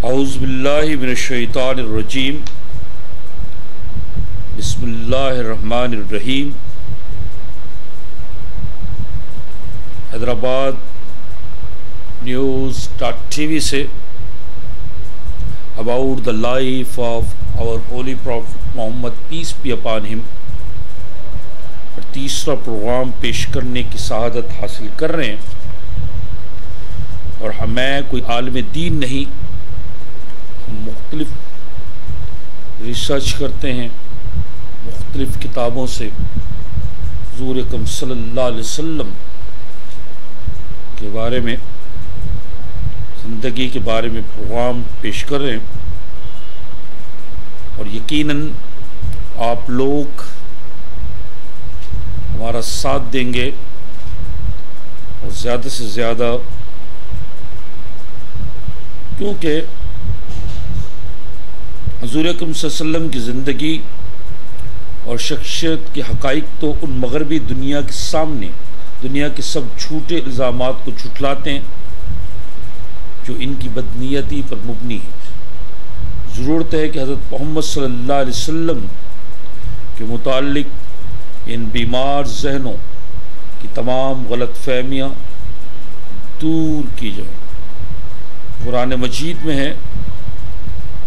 اعوذ باللہ من الشیطان الرجیم بسم اللہ الرحمن الرحیم Hyderabad news dot T V سے about the life of our holy prophet Muhammad peace be upon ہم اور تیسرا پروگرام پیش کرنے کی سعادت حاصل کر رہے ہیں اور ہمیں کوئی عالم دین نہیں مختلف ریسرچ کرتے ہیں، مختلف کتابوں سے۔ حضور اکم صلی اللہ علیہ وسلم کے بارے میں، زندگی کے بارے میں پروگرام پیش کر رہے ہیں۔ اور یقیناً آپ لوگ ہمارا ساتھ دیں گے اور زیادہ سے زیادہ، کیونکہ حضور اکرم صلی اللہ علیہ وسلم کی زندگی اور شخصیت کے حقائق تو ان مغربی دنیا کے سامنے، دنیا کے سب چھوٹے الزامات کو چھٹلاتے ہیں، جو ان کی بدنیتی پر مبنی ہے ضرورت ہے کہ حضرت محمد صلی اللہ علیہ وسلم کے متعلق ان بیمار ذہنوں کی تمام غلط فہمیاں دور کی جائیں۔ قرآن مجید میں ہے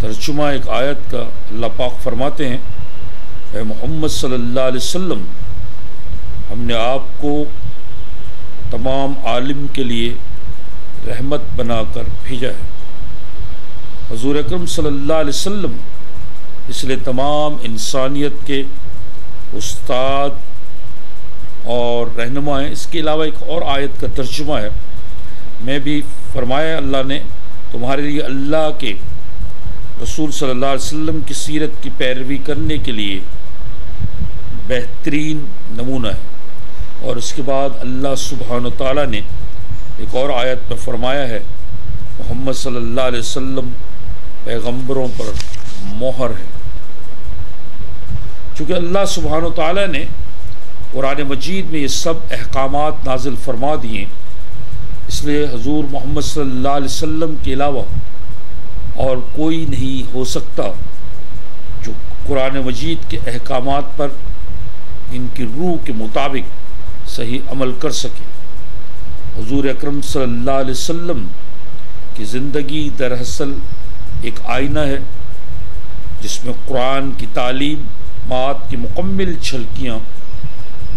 ترجمہ ایک آیت کا اللہ پاک فرماتے ہیں، اے محمد صلی اللہ علیہ وسلم، ہم نے آپ کو تمام عالم کے لیے رحمت بنا کر بھیجا ہے۔ حضور اکرم صلی اللہ علیہ وسلم اس لیے تمام انسانیت کے استاد اور رہنما ہیں۔ اس کے علاوہ ایک اور آیت کا ترجمہ ہے۔ میں بھی فرمایا اللہ نے تمہارے لیے اللہ کے رسول صلی اللہ علیہ وسلم کی سیرت کی پیروی کرنے کے لیے بہترین نمونہ ہے۔ اور اس کے بعد اللہ سبحانہ و تعالیٰ نے ایک اور آیت میں فرمایا ہے، محمد صلی اللہ علیہ وسلم پیغمبروں پر مہر ہے۔ چونکہ اللہ سبحانہ و تعالیٰ نے قرآن مجید میں یہ سب احکامات نازل فرما دیے، اس لیے حضور محمد صلی اللہ علیہ وسلم کے علاوہ اور کوئی نہیں ہو سکتا جو قرآن مجید کے احکامات پر ان کی روح کے مطابق صحیح عمل کر سکے۔ حضور اکرم صلی اللہ علیہ وسلم کی زندگی دراصل ایک آئینہ ہے، جس میں قرآن کی تعلیم، مات کی مکمل چھلکیاں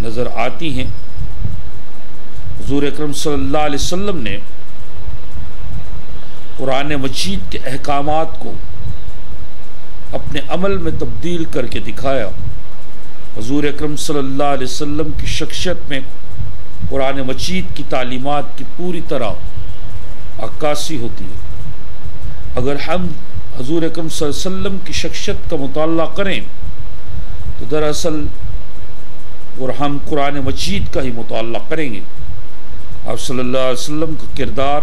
نظر آتی ہیں۔ حضور اکرم صلی اللہ علیہ وسلم نے قرآن مجید کے احکامات کو اپنے عمل میں تبدیل کر کے دکھایا۔ حضور اکرم صلی اللہ علیہ وسلم کی شخصیت میں قرآن مجید کی تعلیمات کی پوری طرح عکاسی ہوتی ہے۔ اگر ہم حضور اکرم صلی اللہ علیہ وسلم کی شخصیت کا مطالعہ کریں، تو دراصل اور ہم قرآن مجید کا ہی مطالعہ کریں گے۔ آپ صلی اللہ علیہ وسلم کا کردار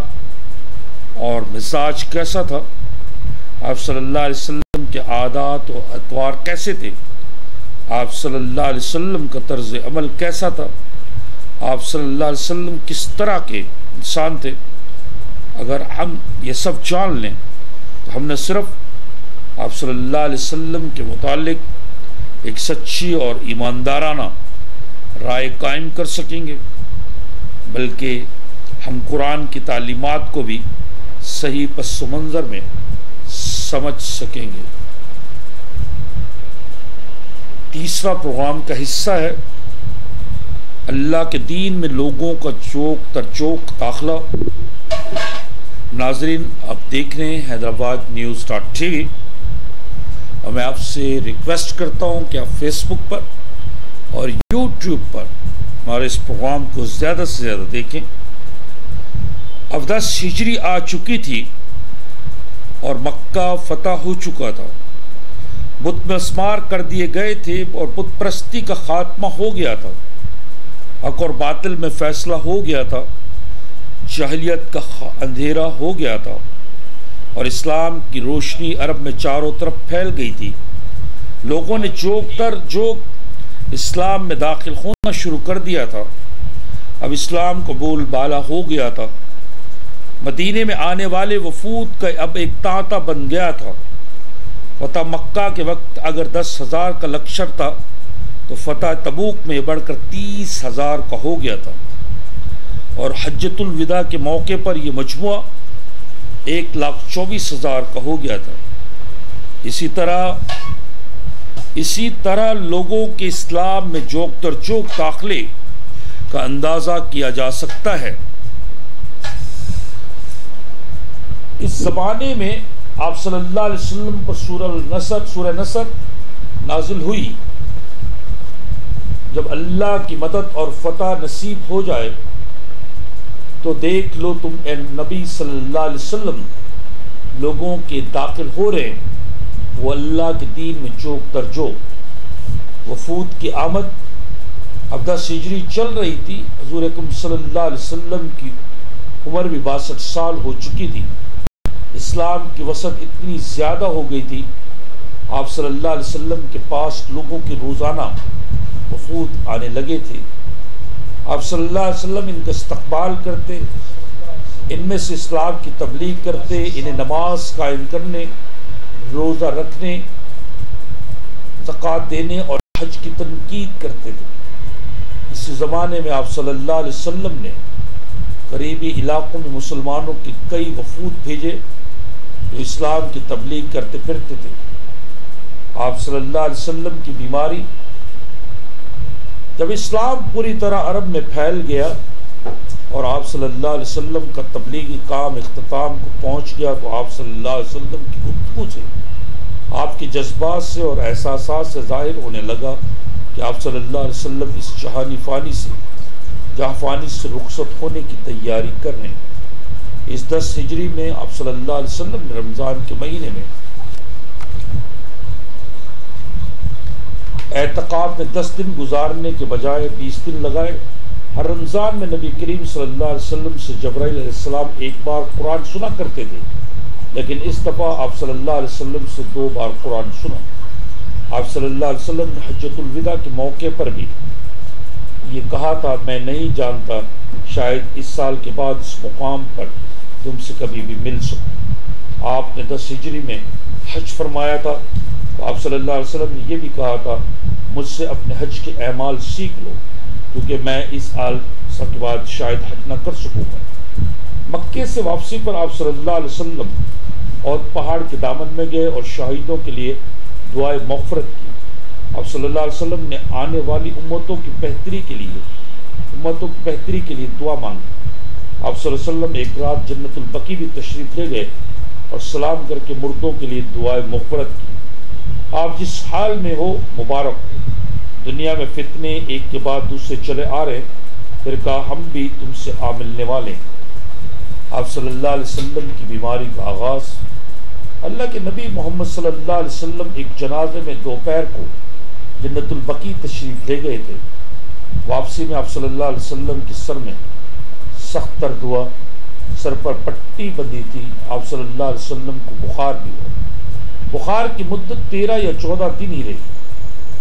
اور مزاج کیسا تھا؟ آپ صلی اللہ علیہ وسلم کے عادات و اطوار کیسے تھے؟ آپ صلی اللہ علیہ وسلم کا طرز عمل کیسا تھا؟ آپ صلی اللہ علیہ وسلم کس طرح کے انسان تھے؟ اگر ہم یہ سب جان لیں، تو ہم نے صرف آپ صلی اللہ علیہ وسلم کے متعلق ایک سچی اور ایماندارانہ رائے قائم کر سکیں گے، بلکہ ہم قرآن کی تعلیمات کو بھی صحیح پس منظر میں سمجھ سکیں گے۔ تیسرا پروگرام کا حصہ ہے اللہ کے دین میں لوگوں کا چوک تر چوک داخلہ۔ ناظرین، آپ دیکھ رہے ہیں Hyderabad news dot T V. اور میں آپ سے ریکویسٹ کرتا ہوں کہ آپ فیس بک پر اور یوٹیوب پر ہمارے اس پروگرام کو زیادہ سے زیادہ دیکھیں۔ اب دس ہجری آ چکی تھی اور مکہ فتح ہو چکا تھا۔ بت مسمار کر دیے گئے تھے اور بت پرستی کا خاتمہ ہو گیا تھا۔ حق اور باطل میں فیصلہ ہو گیا تھا۔ جہلیت کا اندھیرا ہو گیا تھا۔ اور اسلام کی روشنی عرب میں چاروں طرف پھیل گئی تھی۔ لوگوں نے جوک تر جوک اسلام میں داخل ہونا شروع کر دیا تھا۔ اب اسلام کو بول بالا ہو گیا تھا۔ مدینے میں آنے والے وفود کا اب ایک تانتا بن گیا تھا۔ فتح مکہ کے وقت اگر دس ہزار کا لکشر تھا، تو فتح تبوک میں بڑھ کر تیس ہزار کا ہو گیا تھا۔ اور حجت الوداع کے موقع پر یہ مجموعہ ایک لاکھ چوبیس ہزار کا ہو گیا تھا۔ اسی طرح اسی طرح لوگوں کے اسلام میں جوک در جوک داخلے کا اندازہ کیا جا سکتا ہے۔ اس زمانے میں آپ صلی اللہ علیہ وسلم پر سورہ نصر سورہ نصر نازل ہوئی۔ جب اللہ کی مدد اور فتح نصیب ہو جائے، تو دیکھ لو تم اے نبی صلی اللہ علیہ وسلم، لوگوں کے داخل ہو رہے ہیں۔ وہ اللہ کے دین میں چوک در چوک وفود کی آمد اب دس ہجری چل رہی تھی۔ حضور اکم صلی اللہ علیہ وسلم کی عمر بھی باسٹھ سال ہو چکی تھی۔ اسلام کی وسعت اتنی زیادہ ہو گئی تھی، آپ صلی اللہ علیہ وسلم کے پاس لوگوں کے روزانہ وفود آنے لگے تھے۔ آپ صلی اللہ علیہ وسلم ان کا استقبال کرتے، ان میں سے اسلام کی تبلیغ کرتے، انہیں نماز قائم کرنے، روزہ رکھنے، زکوٰۃ دینے اور حج کی تنقید کرتے تھے۔ اسی زمانے میں آپ صلی اللہ علیہ وسلم نے قریبی علاقوں میں مسلمانوں کے کئی وفود بھیجے۔ اسلام کی تبلیغ کرتے پھرتے تھے۔ آپ صلی اللہ علیہ وسلم کی بیماری جب اسلام پوری طرح عرب میں پھیل گیا اور آپ صلی اللہ علیہ وسلم کا تبلیغی کام، اختتام کو پہنچ گیا، تو آپ صلی اللہ علیہ وسلم کی گفتگو سے، آپ کے جذبات سے اور احساسات سے ظاہر ہونے لگا کہ آپ صلی اللہ علیہ وسلم اس جہانی فانی سے، جہاں فانی سے رخصت ہونے کی تیاری کر رہے ہیں۔ اس دس ہجری میں آپ صلی اللہ علیہ وسلم نے رمضان کے مہینے میں اعتقاب میں دس دن گزارنے کے بجائے بیس دن لگائے۔ ہر رمضان میں نبی کریم صلی اللہ علیہ وسلم سے جبرائیل علیہ السلام ایک بار قرآن سنا کرتے تھے، لیکن اس دفعہ آپ صلی اللہ علیہ وسلم سے دو بار قرآن سنا۔ آپ صلی اللہ علیہ وسلم نے حجت الوداع کے موقع پر بھی یہ کہا تھا، میں نہیں جانتا، شاید اس سال کے بعد اس مقام پر تم سے کبھی بھی مل سکوں۔ آپ نے دس ہجری میں حج فرمایا تھا۔ تو آپ صلی اللہ علیہ وسلم نے یہ بھی کہا تھا، مجھ سے اپنے حج کے اعمال سیکھ لو، کیونکہ میں اس سال سب کے بعد شاید حج نہ کر سکوں گا۔ مکے سے واپسی پر آپ صلی اللہ علیہ وسلم اور پہاڑ کے دامن میں گئے اور شہیدوں کے لیے دعائیں مغفرت کی۔ آپ صلی اللہ علیہ وسلم نے آنے والی امتوں کی بہتری کے لیے، امتوں کی بہتری کے لیے دعا مانگی۔ آپ صلی اللہ علیہ وسلم ایک رات جنت البقی بھی تشریف لے گئے اور سلام کر کے مردوں کے لیے دعائیں مغفرت کی۔ آپ جس حال میں ہو، مبارک۔ ہو دنیا میں فتنے ایک کے بعد دوسرے چلے آ رہے پھر کہا، ہم بھی تم سے آ ملنے والے آپ صلی اللہ علیہ وسلم کی بیماری کا آغاز۔ اللہ کے نبی محمد صلی اللہ علیہ وسلم ایک جنازے میں دوپہر کو جنت البقی تشریف لے گئے تھے۔ واپسی میں آپ صلی اللہ علیہ وسلم کی سر میں سخت درد ہوا، سر پر پٹی بندی تھی، آپ صلی اللہ علیہ وسلم کو بخار بھی ہوا۔ بخار کی مدت تیرہ یا چودہ دن ہی رہی۔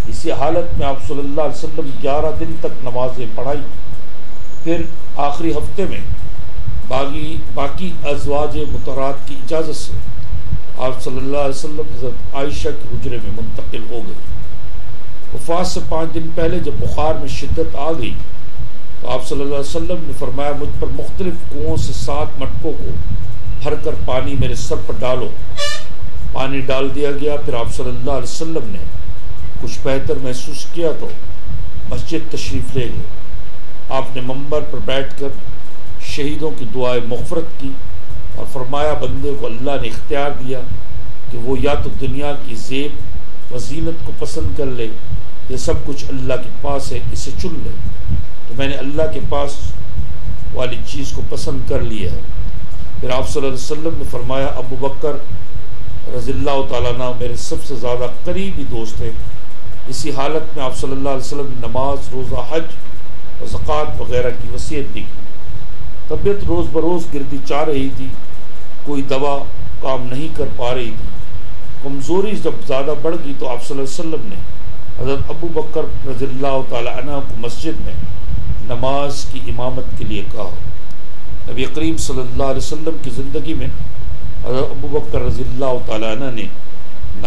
اسی حالت میں آپ صلی اللہ علیہ وسلم گیارہ دن تک نمازیں پڑھائی۔ پھر آخری ہفتے میں باغی باقی ازواج متحرات کی اجازت سے آپ صلی اللہ علیہ وسلم حضرت عائشہ کے حجرے میں منتقل ہو گئے۔ وفات سے پانچ دن پہلے جب بخار میں شدت آ گئی تو آپ صلی اللہ علیہ وسلم نے فرمایا، مجھ پر مختلف کنوؤں سے سات مٹکوں کو بھر کر پانی میرے سر پر ڈالو۔ پانی ڈال دیا گیا، پھر آپ صلی اللہ علیہ وسلم نے کچھ بہتر محسوس کیا تو مسجد تشریف لے گئے آپ نے ممبر پر بیٹھ کر شہیدوں کی دعائیں مغفرت کی اور فرمایا، بندے کو اللہ نے اختیار دیا کہ وہ یا تو دنیا کی زیب و زینت کو پسند کر لے یہ سب کچھ اللہ کے پاس ہے، اسے چن لے۔ تو میں نے اللہ کے پاس والی چیز کو پسند کر لیا ہے۔ پھر آپ صلی اللہ علیہ وسلم نے فرمایا، ابو بکر رضی اللہ تعالیٰ عنہ میرے سب سے زیادہ قریبی دوست ہیں۔ اسی حالت میں آپ صلی اللہ علیہ وسلم نے نماز، روزہ، حج اور زکوٰۃ وغیرہ کی وصیت دی۔ طبیعت روز بروز گردی چاہ رہی تھی، کوئی دوا کام نہیں کر پا رہی تھی۔ کمزوری جب زیادہ بڑھ گئی تو آپ صلی اللہ علیہ وسلم نے حضرت ابو بکر رضی اللہ تعالیٰ عنہ کو مسجد میں نماز کی امامت کے لیے کہا۔ نبی کریم صلی اللہ علیہ وسلم کی زندگی میں حضرت ابو بکر رضی اللہ تعالیٰ عنہ نے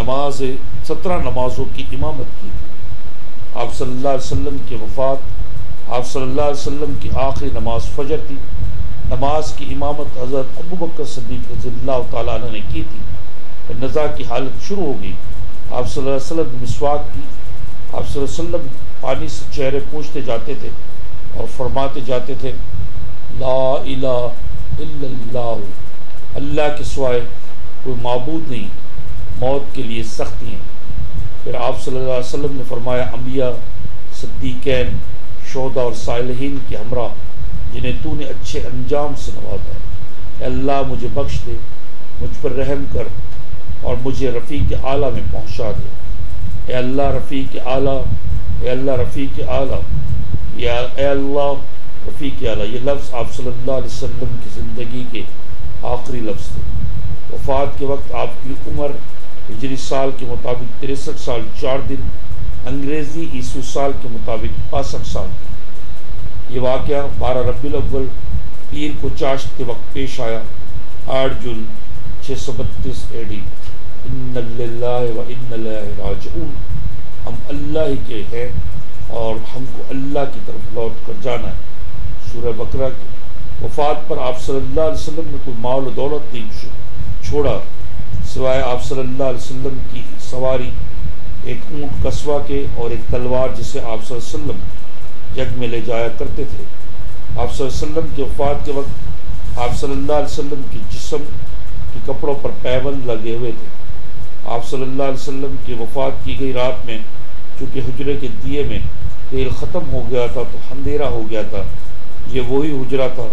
نماز سترہ نمازوں کی امامت کی تھی۔ آپ صلی اللہ علیہ وسلم کی وفات، آپ صلی اللہ علیہ وسلم کی آخری نماز فجر تھی۔ نماز کی امامت حضرت ابو بکر صدیق رضی اللہ تعالیٰ عنہ نے کی تھی۔ نزا کی حالت شروع ہو گئی۔ آپ صلی اللہ علیہ وسلم مسواک کی، آپ صلی اللہ علیہ وسلم پانی سے چہرے پوچھتے جاتے تھے اور فرماتے جاتے تھے، لا الہ الا اللہ اللہ کے سوائے کوئی معبود نہیں، موت کے لیے سختی ہیں۔ پھر آپ صلی اللہ علیہ وسلم نے فرمایا، انبیاء، صدیقین شہدہ اور صالحین کے ہمراہ، جنہیں تو نے اچھے انجام سے نوازا ہے۔ اللہ، مجھے بخش دے، مجھ پر رحم کر اور مجھے رفیق اعلیٰ میں پہنچا دے۔ اے اللہ، رفیق اعلیٰ، اے اللہ، رفیق اعلیٰ یا اے اللہ، رفیق اعلیٰ یہ لفظ آپ صلی اللہ علیہ وسلم کی زندگی کے آخری لفظ تھے۔ وفات کے وقت آپ کی عمر ہجری سال کے مطابق تریسٹھ سال چار دن، انگریزی عیسو سال کے مطابق پاسٹھ سال۔ یہ واقعہ بارہ ربی الاول پیر کو چاشت کے وقت پیش آیا۔ آٹھ جون چھ سو بتیس اے ڈی۔ ان اللہ و ان اللہ راجعون۔ ہم اللہ ہی کے ہیں۔ اور ہم کو اللہ کی طرف لوٹ کر جانا ہے۔ سورہ بقرہ کی وفات پر آپ صلی اللہ علیہ وسلم نے کوئی مال و دولت نہیں چھوڑا۔ سوائے آپ صلی اللہ علیہ وسلم کی سواری، ایک اونٹ قصبہ کے اور ایک تلوار جسے آپ صلی اللہ علیہ وسلم جگ میں لے جایا کرتے تھے۔ آپ صلی اللہ علیہ وسلم کے وفات کے وقت آپ صلی اللہ علیہ وسلم کی جسم کی کپڑوں پر پیبند لگے ہوئے تھے۔ آپ صلی اللہ علیہ وسلم کی وفات کی گئی رات میں، چونکہ حجرے کے دیے میں تیل ختم ہو گیا تھا تو اندھیرا ہو گیا تھا۔ یہ وہی حجرہ تھا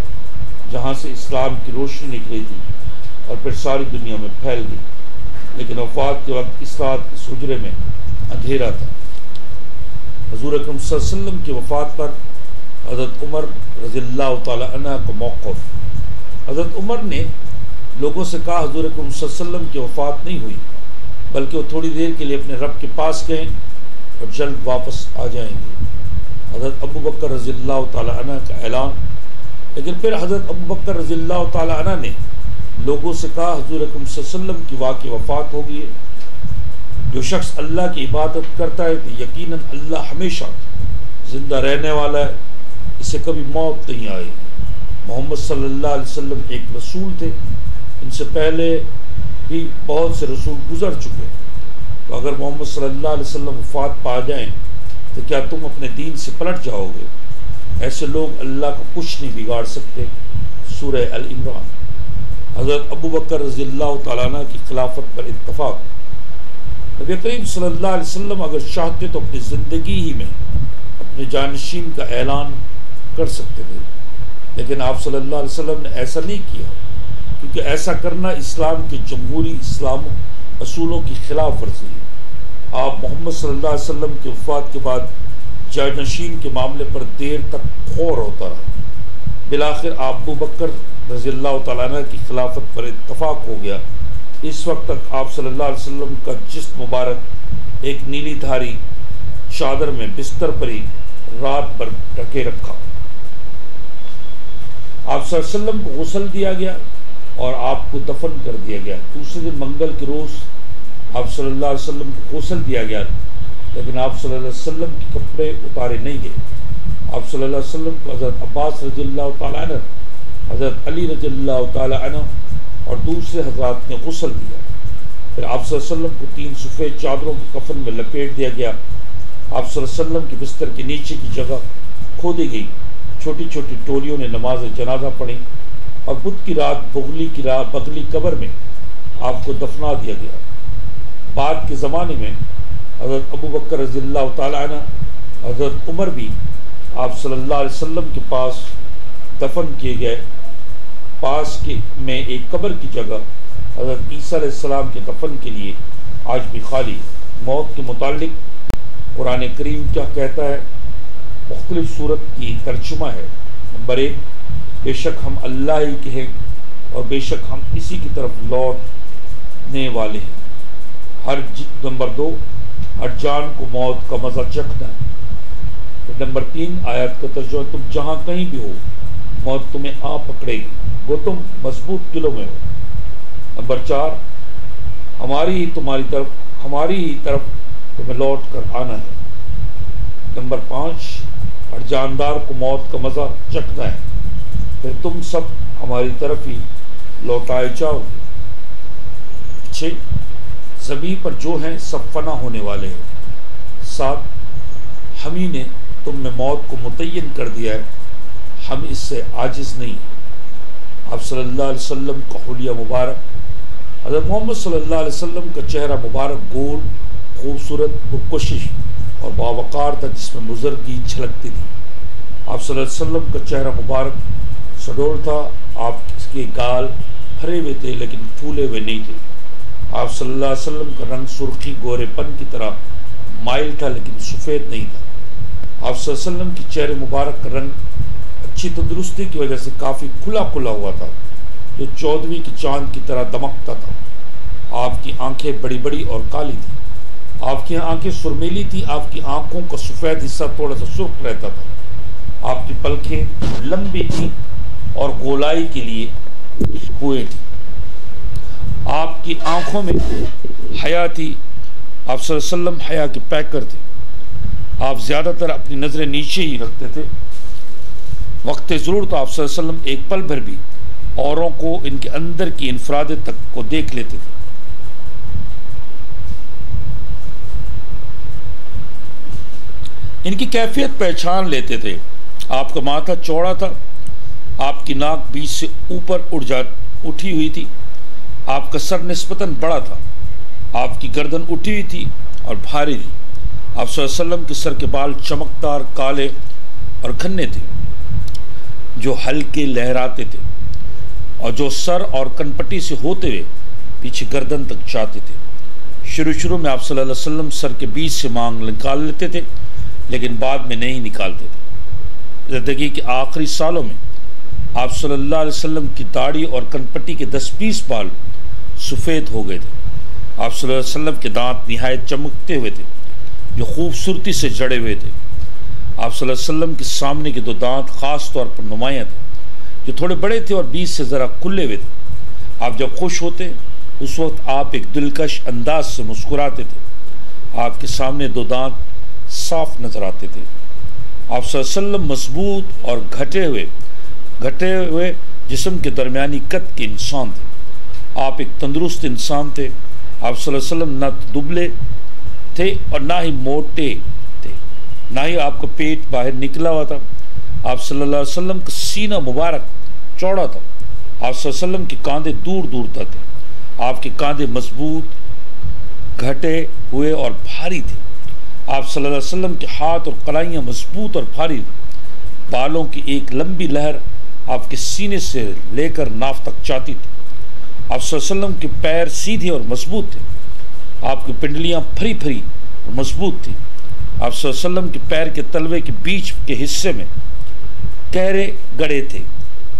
جہاں سے اسلام کی روشنی نکلی تھی اور پھر ساری دنیا میں پھیل گئی۔ لیکن وفات کے وقت اس رات اس حجرے میں اندھیرا تھا۔ حضور اکرم صلی اللہ علیہ وسلم کی وفات پر حضرت عمر رضی اللہ تعالیٰ عنہ کو موقف۔ حضرت عمر نے لوگوں سے کہا، حضور اکرم صلی اللہ علیہ وسلم کی وفات نہیں ہوئی، بلکہ وہ تھوڑی دیر کے لیے اپنے رب کے پاس گئے۔ اور جلد واپس آ جائیں گے۔ حضرت ابو بکر رضی اللہ تعالیٰ عنہ کا اعلان۔ لیکن پھر حضرت ابو بکر رضی اللہ تعالیٰ عنہ نے لوگوں سے کہا، حضور اکرم صلی اللہ علیہ وسلم کی واقع وفات ہوگی ہے۔ جو شخص اللہ کی عبادت کرتا ہے، تو یقیناً اللہ ہمیشہ زندہ رہنے والا ہے۔ اسے کبھی موت نہیں آئے۔ محمد صلی اللہ علیہ وسلم ایک رسول تھے۔ ان سے پہلے بھی بہت سے رسول گزر چکے۔ تو اگر محمد صلی اللہ علیہ وسلم وفات پا جائیں، تو کیا تم اپنے دین سے پلٹ جاؤ گے؟ ایسے لوگ اللہ کا کچھ نہیں بگاڑ سکتے، سورہ العمران۔ حضرت ابو بکر رضی اللہ تعالیٰ عنہ کی خلافت پر اتفاق۔ نبی کریم صلی اللہ علیہ وسلم اگر چاہتے تو اپنی زندگی ہی میں اپنے جانشین کا اعلان کر سکتے تھے۔ لیکن آپ صلی اللہ علیہ وسلم نے ایسا نہیں کیا، کیونکہ ایسا کرنا اسلام کے جمہوری اسلام اصولوں کی خلاف ورزی ہے۔ آپ محمد صلی اللہ علیہ وسلم کے وفات کے بعد جانشین کے معاملے پر دیر تک خور ہوتا رہا۔ بلاخر آپ بکر رضی اللہ تعالیٰ عنہ کی خلافت پر اتفاق ہو گیا۔ اس وقت تک آپ صلی اللہ علیہ وسلم کا جسم مبارک، ایک نیلی دھاری چادر میں بستر پر ہی رات پر ڈھکے رکھا۔ آپ صلی اللہ علیہ وسلم کو غسل دیا گیا۔ اور آپ کو دفن کر دیا گیا۔ دوسرے دن منگل کے روز آپ صلی اللہ علیہ وسلم کو غسل دیا گیا، لیکن آپ صلی اللہ علیہ وسلم کے کپڑے اتارے نہیں گئے۔ آپ صلی اللہ علیہ وسلم کو حضرت عباس رضی اللہ تعالیٰ عنہ، حضرت علی رضی اللہ تعالیٰ عنہ اور دوسرے حضرات نے غسل دیا۔ پھر آپ صلی اللہ علیہ وسلم کو تین سفید چادروں کے کفن میں لپیٹ دیا گیا۔ آپ صلی اللہ علیہ وسلم کی بستر کے نیچے کی جگہ کھودی گئی۔ چھوٹی چھوٹی ٹولیوں نے نماز جنازہ پڑھی اور بدھ کی رات، بغلی کی رات بغلی قبر میں آپ کو دفنا دیا گیا۔ بعد کے زمانے میں حضرت ابو بکر رضی اللہ تعالیٰ عنہ، حضرت عمر بھی آپ صلی اللہ علیہ وسلم کے پاس دفن کیے گئے۔ پاس کے میں ایک قبر کی جگہ حضرت عیسیٰ علیہ السلام کے دفن کے لیے آج بھی خالی موت کے متعلق قرآن کریم کیا کہتا ہے؟ مختلف صورت کی ترجمہ ہے۔ نمبر ایک بے شک ہم اللہ ہی کے ہیں اور بے شک ہم اسی کی طرف لوٹنے والے ہیں۔ ہر جی، نمبر دو، ہر جان کو موت کا مزہ چکھنا۔ ہے نمبر تین، آیت کا ترجمہ، تم جہاں کہیں بھی ہو، موت تمہیں آ پکڑے گی۔ وہ تم مضبوط قلعوں میں ہو۔ نمبر چار، ہماری ہی تمہاری طرف، ہماری ہی طرف تمہیں لوٹ کر آنا ہے۔ نمبر پانچ، ہر جاندار کو موت کا مزہ چکھنا ہے۔ پھر تم سب ہماری طرف ہی لوٹائے جاؤ۔ چھ زمین پر جو ہیں سب فنا ہونے والے ہیں۔ سات ہم ہی نے تم میں موت کو متعین کر دیا ہے۔ ہم اس سے عاجز نہیں۔ آپ صلی اللہ علیہ وسلم کا حلیہ مبارک، حضرت محمد صلی اللہ علیہ وسلم کا چہرہ مبارک، گول، خوبصورت پرکشش اور باوقار تھا جس میں بزرگی چھلکتی تھی۔ آپ صلی اللہ علیہ وسلم کا چہرہ مبارک سڈول تھا، آپ کے گال پھرے ہوئے تھے لیکن پھولے ہوئے نہیں تھے۔ آپ صلی اللہ علیہ وسلم کا رنگ سرخی گورے پن کی طرح مائل تھا لیکن سفید نہیں تھا۔ آپ صلی اللہ علیہ وسلم کی چہرے مبارک کا رنگ اچھی تندرستی کی وجہ سے کافی کھلا کھلا ہوا تھا، جو چودویں کی چاند کی طرح دمکتا تھا۔ آپ کی آنکھیں بڑی بڑی اور کالی تھی آپ کی آنکھیں سرمیلی تھی آپ کی آنکھوں کا سفید حصہ تھوڑا سا سرخ رہتا تھا۔ آپ کی پلکیں لمبی تھیں اور گولائی کے لیے ہوئے تھی آپ کی آنکھوں میں حیا تھی آپ صلی اللہ علیہ وسلم حیا کے پیکر تھے۔ آپ زیادہ تر اپنی نظریں نیچے ہی رکھتے تھے۔ وقت ضرور تو آپ صلی اللہ علیہ وسلم ایک پل بھر بھی اوروں کو ان کے اندر کی انفراد تک کو دیکھ لیتے تھے۔ ان کی کیفیت پہچان لیتے تھے۔ آپ کا ماتھا چوڑا تھا۔ آپ کی ناک بیچ سے اوپر اٹھ جا اٹھی ہوئی تھی۔ آپ کا سر نسبتاً بڑا تھا۔ آپ کی گردن اٹھی ہوئی تھی اور بھاری تھی۔ آپ صلی اللہ علیہ وسلم کے سر کے بال چمکدار، کالے اور کھنے تھے جو ہلکے لہراتے تھے اور جو سر اور کنپٹی سے ہوتے ہوئے پیچھے گردن تک جاتے تھے۔ شروع شروع میں آپ صلی اللہ علیہ وسلم سر کے بیچ سے مانگ نکال لیتے تھے، لیکن بعد میں نہیں نکالتے تھے۔ زندگی کے آخری سالوں میں آپ صلی اللہ علیہ وسلم کی داڑھی اور کنپٹی کے دس بیس بال سفید ہو گئے تھے۔ آپ صلی اللہ علیہ وسلم کے دانت نہایت چمکتے ہوئے تھے، جو خوبصورتی سے جڑے ہوئے تھے۔ آپ صلی اللہ علیہ وسلم کے سامنے کے دو دانت خاص طور پر نمایاں تھے، جو تھوڑے بڑے تھے اور بیچ سے ذرا کھلے ہوئے تھے۔ آپ جب خوش ہوتے، اس وقت آپ ایک دلکش انداز سے مسکراتے تھے۔ آپ کے سامنے دو دانت صاف نظر آتے تھے۔ آپ صلی اللہ علیہ وسلم مضبوط اور گھٹے ہوئے گھٹے ہوئے جسم کے درمیانی قد کے انسان تھے۔ آپ ایک تندرست انسان تھے۔ آپ صلی اللہ علیہ وسلم نہ دبلے تھے اور نہ ہی موٹے تھے۔ نہ ہی آپ کا پیٹ باہر نکلا ہوا تھا۔ آپ صلی اللہ علیہ وسلم کا سینہ مبارک چوڑا تھا۔ آپ صلی اللہ علیہ وسلم کے کاندھے دور دور تک تھے۔ آپ کے کاندھے مضبوط، گھٹے ہوئے اور بھاری تھے۔ آپ صلی اللہ علیہ وسلم کے ہاتھ اور کلائیاں مضبوط اور بھاری تھیں۔ بالوں کی ایک لمبی لہر آپ کے سینے سے لے کر ناف تک چاہتی تھی۔ آپ صلی اللہ علیہ وسلم کے پیر سیدھے اور مضبوط تھے۔ آپ کی پنڈلیاں پھری پھری اور مضبوط تھی آپ صلی اللہ علیہ وسلم کے پیر کے تلوے کے بیچ کے حصے میں کہرے گڑے تھے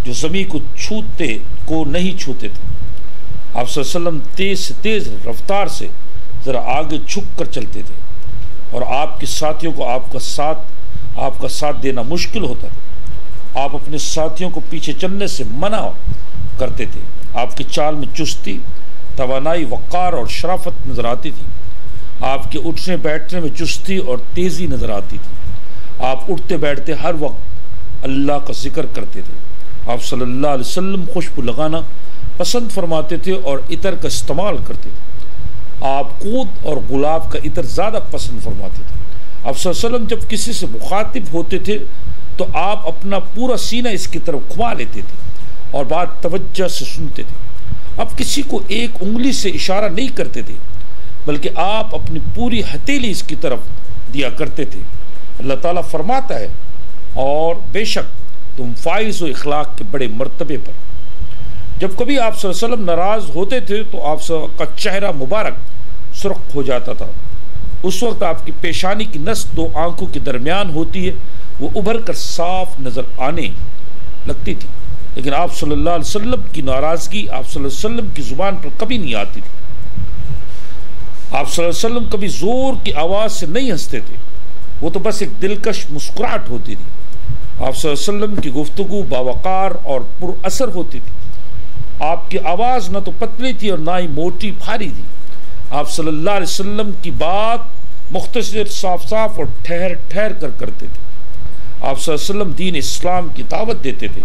جو زمین کو چھوتے کو نہیں چھوتے تھے۔ آپ صلی اللہ علیہ وسلم تیز سے تیز رفتار سے ذرا آگے چھک کر چلتے تھے اور آپ کے ساتھیوں کو آپ کا ساتھ، آپ کا ساتھ دینا مشکل ہوتا تھا۔ آپ اپنے ساتھیوں کو پیچھے چلنے سے منع کرتے تھے۔ آپ کی چال میں چستی، توانائی، وقار اور شرافت نظر آتی تھی۔ آپ کے اٹھنے بیٹھنے میں چستی اور تیزی نظر آتی تھی۔ آپ اٹھتے بیٹھتے ہر وقت اللہ کا ذکر کرتے تھے۔ آپ صلی اللہ علیہ وسلم خوشبو لگانا پسند فرماتے تھے اور عطر کا استعمال کرتے تھے۔ آپ کود اور گلاب کا عطر زیادہ پسند فرماتے تھے۔ آپ صلی اللہ علیہ وسلم جب کسی سے مخاطب ہوتے تھے تو آپ اپنا پورا سینہ اس کی طرف گھما لیتے تھے اور بات توجہ سے سنتے تھے۔ اب کسی کو ایک انگلی سے اشارہ نہیں کرتے تھے، بلکہ آپ اپنی پوری ہتیلی اس کی طرف دیا کرتے تھے۔ اللہ تعالیٰ فرماتا ہے، اور بے شک تم فائز و اخلاق کے بڑے مرتبے پر۔ جب کبھی آپ صلی اللہ علیہ وسلم ناراض ہوتے تھے تو آپ کا چہرہ مبارک سرخ ہو جاتا تھا۔ اس وقت آپ کی پیشانی کی نس دو آنکھوں کے درمیان ہوتی ہے۔ وہ ابھر کر صاف نظر آنے لگتی تھی۔ لیکن آپ صلی اللہ علیہ وسلم کی ناراضگی، آپ صلی اللہ علیہ وسلم کی زبان پر کبھی نہیں آتی تھی۔ آپ صلی اللہ علیہ وسلم کبھی زور کی آواز سے نہیں ہنستے تھے۔ وہ تو بس ایک دلکش مسکراہٹ ہوتی تھی۔ آپ صلی اللہ علیہ وسلم کی گفتگو باوقار اور پر اثر ہوتی تھی۔ آپ کی آواز نہ تو پتلی تھی اور نہ ہی موٹی بھاری تھی۔ آپ صلی اللہ علیہ وسلم کی بات مختصر، صاف صاف اور ٹھہر ٹھہر کر کرتے تھے۔ آپ صلی اللہ علیہ وسلم دین اسلام کی دعوت دیتے تھے۔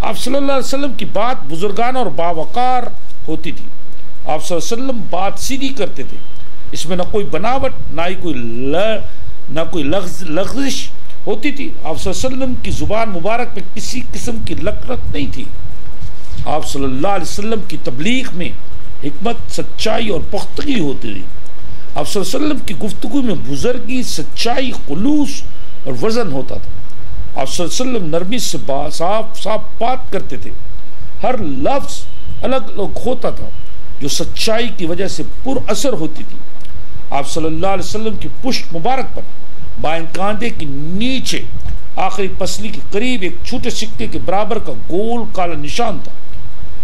آپ صلی اللہ علیہ وسلم کی بات بزرگان اور باوقار ہوتی تھی۔ آپ صلی اللہ علیہ وسلم بات سیدھی کرتے تھے۔ اس میں نہ کوئی بناوٹ، نہ ہی کوئی نہ کوئی لغز، لغزش ہوتی تھی۔ آپ صلی اللہ علیہ وسلم کی زبان مبارک میں کسی قسم کی لکرت نہیں تھی۔ آپ صلی اللہ علیہ وسلم کی تبلیغ میں حکمت سچائی اور پختگی ہوتی تھی۔ آپ صلی اللہ علیہ وسلم کی گفتگو میں بزرگی، سچائی، خلوص اور وزن ہوتا تھا۔ آپ صلی اللہ علیہ وسلم نرمی سے صاف صاف بات کرتے تھے۔ ہر لفظ الگ الگ ہوتا تھا جو سچائی کی وجہ سے پر اثر ہوتی تھی۔ آپ صلی اللہ علیہ وسلم کی پشت مبارک پر بائیں کاندھے کی نیچے آخری پسلی کے قریب ایک چھوٹے سکے کے برابر کا گول کالا نشان تھا،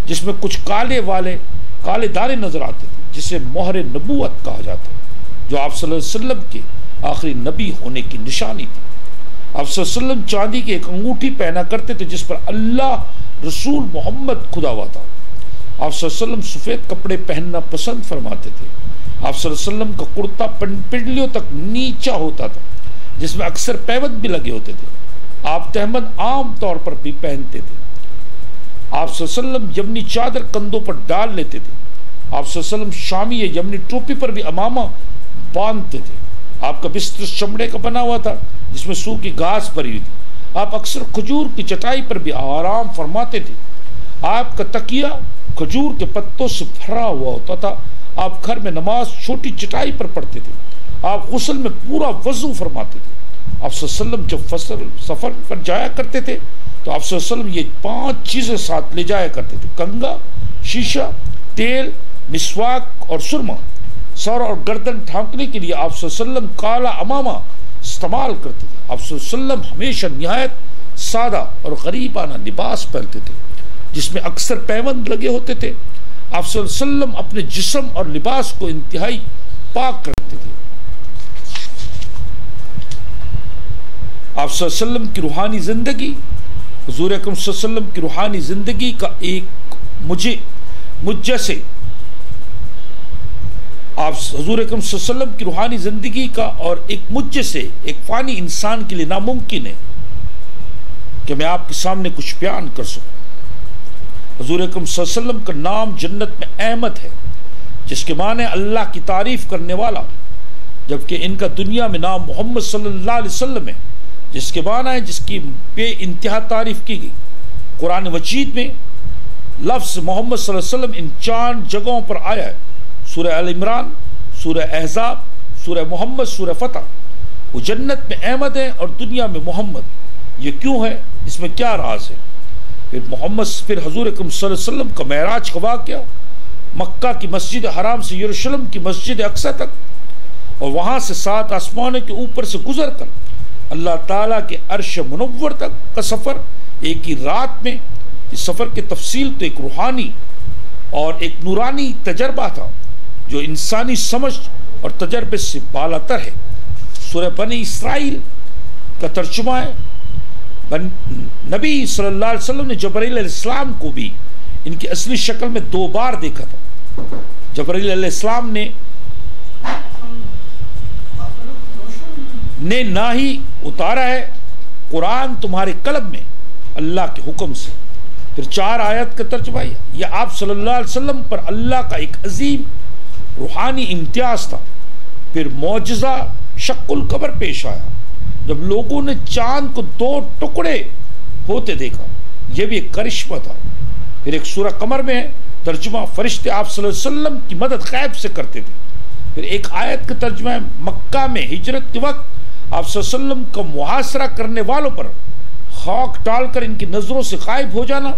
جس میں کچھ کالے والے کالے دارے نظر آتے تھے، جسے مہر نبوت کہا جاتا ہے، جو آپ صلی اللہ علیہ وسلم کے آخری نبی ہونے کی نشانی تھی۔ آپ صلی اللہ علیہ وسلم چاندی کی ایک انگوٹھی پہنا کرتے تھے جس پر اللہ رسول محمد خدا ہوا تھا۔ آپ صلی اللہ علیہ وسلم سفید کپڑے پہننا پسند فرماتے تھے۔ آپ صلی اللہ علیہ وسلم کا کرتا پنڈلیوں تک نیچا ہوتا تھا، جس میں اکثر پیوت بھی لگے ہوتے تھے۔ آپ تحمد عام طور پر بھی پہنتے تھے۔ آپ صلی اللہ علیہ وسلم یمنی چادر کندوں پر ڈال لیتے تھے۔ آپ صلی اللہ علیہ وسلم شامی یمنی ٹوپی پر بھی امامہ باندھتے تھے۔ آپ کا بستر چمڑے کا بنا ہوا تھا جس میں سو کی گھاس بھری ہوئی تھی۔ آپ اکثر کھجور کی چٹائی پر بھی آرام فرماتے تھے۔ آپ کا تکیہ کھجور کے پتوں سے بھرا ہوا ہوتا تھا۔ آپ گھر میں نماز چھوٹی چٹائی پر پڑھتے تھے۔ آپ غسل میں پورا وضو فرماتے تھے۔ آپ صلی اللہ علیہ وسلم جب فصل سفر پر جایا کرتے تھے تو آپ صلی اللہ علیہ وسلم یہ پانچ چیزیں ساتھ لے جایا کرتے تھے۔ کنگا، شیشہ، تیل، مسواک اور سرما۔ سر اور گردن ڈھانکنے کے لیے آپ وسلم کالا امامہ استعمال کرتے تھے۔ آپ وسلم ہمیشہ نہایت سادہ اور غریبانہ لباس پہنتے تھے، جس میں اکثر پیوند لگے ہوتے تھے۔ آپ صلی اللہ علیہ وسلم اپنے جسم اور لباس کو انتہائی پاک کرتے تھے۔ آپ صلی اللہ علیہ وسلم کی روحانی زندگی، حضور اکرم صلی اللہ علیہ وسلم کی روحانی زندگی کا ایک مجھے مجھے آپ حضور اکرم صلی اللہ علیہ وسلم کی روحانی زندگی کا اور ایک مجھے سے ایک فانی انسان کے لیے ناممکن ہے کہ میں آپ کے سامنے کچھ بیان کر سکوں۔ حضور اکرم صلی اللہ علیہ وسلم کا نام جنت میں احمد ہے، جس کے معنی اللہ کی تعریف کرنے والا، جبکہ ان کا دنیا میں نام محمد صلی اللہ علیہ وسلم ہے، جس کے معنی ہے جس کی بے انتہا تعریف کی گئی۔ قرآن وجید میں لفظ محمد صلی اللہ علیہ وسلم ان چاند جگہوں پر آیا ہے۔ سورہ عمران، سورہ احزاب، سورہ محمد، سورہ فتح۔ وہ جنت میں احمد ہے اور دنیا میں محمد۔ یہ کیوں ہے اس میں کیا راز ہے؟ پھر محمد پھر حضور اکرم صلی اللہ علیہ وسلم کا معراج کا واقعہ، مکہ کی مسجد حرام سے یروشلم کی مسجد اقصہ تک، اور وہاں سے سات آسمانوں کے اوپر سے گزر کر اللہ تعالیٰ کے عرش منور تک کا سفر ایک ہی رات میں، اس سفر کی تفصیل تو ایک روحانی اور ایک نورانی تجربہ تھا۔ جو انسانی سمجھ اور تجربے سے بالا تر ہے۔ سورہ بنی اسرائیل کا ترجمہ ہے۔ نبی صلی اللہ علیہ وسلم نے جبرائیل علیہ السلام کو بھی ان کی اصلی شکل میں دو بار دیکھا تھا۔ جبرائیل علیہ السلام نے نے نہ ہی اتارا ہے قرآن تمہارے قلب میں اللہ کے حکم سے۔ پھر چار آیت کا ترجمہ یہ آپ صلی اللہ علیہ وسلم پر اللہ کا ایک عظیم روحانی امتیاز تھا۔ پھر معجزہ شک القبر پیش آیا۔ جب لوگوں نے چاند کو دو ٹکڑے ہوتے دیکھا، یہ بھی ایک کرشمہ تھا۔ پھر ایک سورہ قمر میں ترجمہ فرشتے آپ صلی اللہ علیہ وسلم کی مدد غیب سے کرتے تھے۔ پھر ایک آیت کا ترجمہ مکہ میں ہجرت کے وقت آپ صلی اللہ علیہ وسلم کا محاصرہ کرنے والوں پر خاک ڈال کر ان کی نظروں سے غائب ہو جانا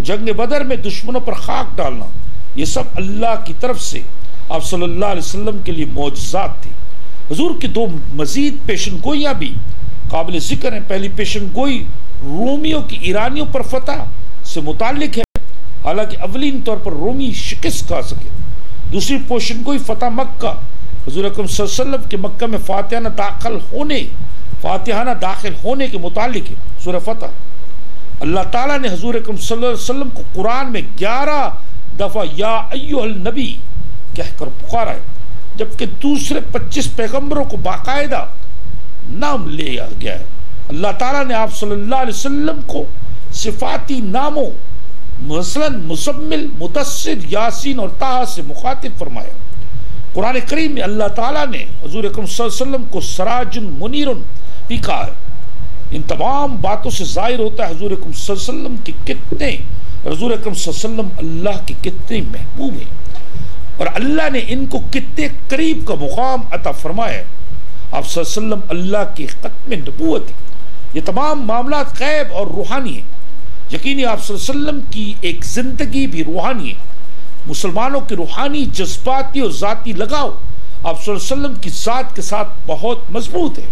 جنگ بدر میں دشمنوں پر خاک ڈالنا، یہ سب اللہ کی طرف سے آپ صلی اللہ علیہ وسلم کے لیے معجزات تھی حضور کی دو مزید پیشن گوئیاں بھی قابل ذکر ہیں۔ پہلی پیشن گوئی رومیوں کی ایرانیوں پر فتح سے متعلق ہے۔ حالانکہ اولین طور پر رومی شکست کھا سکے۔ دوسری پوشن گوئی فتح مکہ۔ حضور اکرم صلی اللہ علیہ وسلم کے مکہ میں فاتحانہ داخل ہونے، فاتحانہ داخل ہونے کے متعلق ہے۔ سورہ فتح۔ اللہ تعالیٰ نے حضور اکرم صلی اللہ علیہ وسلم کو قرآن میں گیارہ دفعہ یا ایوہ النبی کہہ کر پکارا ہے، جبکہ دوسرے پچیس پیغمبروں کو باقاعدہ نام لیا گیا ہے۔ اللہ تعالیٰ نے آپ صلی اللہ علیہ وسلم کو صفاتی ناموں، مثلا مسمل مدثر یاسین اور تاہا سے مخاطب فرمایا۔ قرآن کریم میں اللہ تعالیٰ نے حضور اکرم صلی اللہ علیہ وسلم کو سراج منیر بھی کہا ہے۔ ان تمام باتوں سے ظاہر ہوتا ہے حضور اکرم صلی اللہ علیہ وسلم کے کتنے، حضور اکرم صلی اللہ علیہ وسلم اللہ کے کتنے محبوب ہیں۔ اور اللہ نے ان کو کتنے قریب کا مقام عطا فرمایا آپ صلی اللہ علیہ وسلم اللہ کی ختم نبوت ہے۔ یہ تمام معاملات غیب اور روحانی ہیں۔ یقینی آپ صلی اللہ علیہ وسلم کی ایک زندگی بھی روحانی ہے۔ مسلمانوں کے روحانی جذباتی اور ذاتی لگاؤ آپ صلی اللہ علیہ وسلم کی ذات کے ساتھ بہت مضبوط ہے۔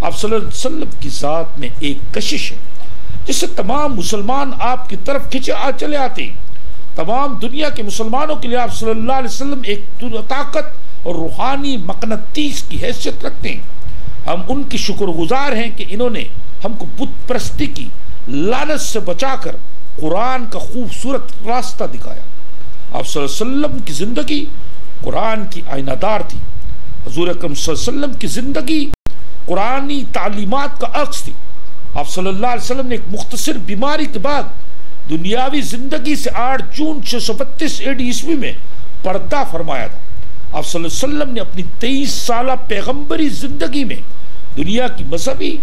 آپ صلی اللہ علیہ وسلم کی ذات میں ایک کشش ہے، جس سے تمام مسلمان آپ کی طرف کھچے آ چلے آتے ہیں۔ تمام دنیا کے مسلمانوں کے لیے آپ صلی اللہ علیہ وسلم ایک طاقت اور روحانی مقنطیس کی حیثیت رکھتے ہیں۔ ہم ان کی شکر گزار ہیں کہ انہوں نے ہم کو بت پرستی کی لانت سے بچا کر قرآن کا خوبصورت راستہ دکھایا۔ آپ صلی اللہ علیہ وسلم کی زندگی قرآن کی آئینہ دار تھی۔ حضور اکرم صلی اللہ علیہ وسلم کی زندگی قرآنی تعلیمات کا عکس تھی۔ آپ صلی اللہ علیہ وسلم نے ایک مختصر بیماری کے بعد دنیاوی زندگی سے آٹھ جون چھ سو بتیس ایڈ عیسوی میں پردہ فرمایا تھا۔ آپ صلی اللہ علیہ وسلم نے اپنی تیئیس سالہ پیغمبری زندگی میں دنیا کی مذہبی،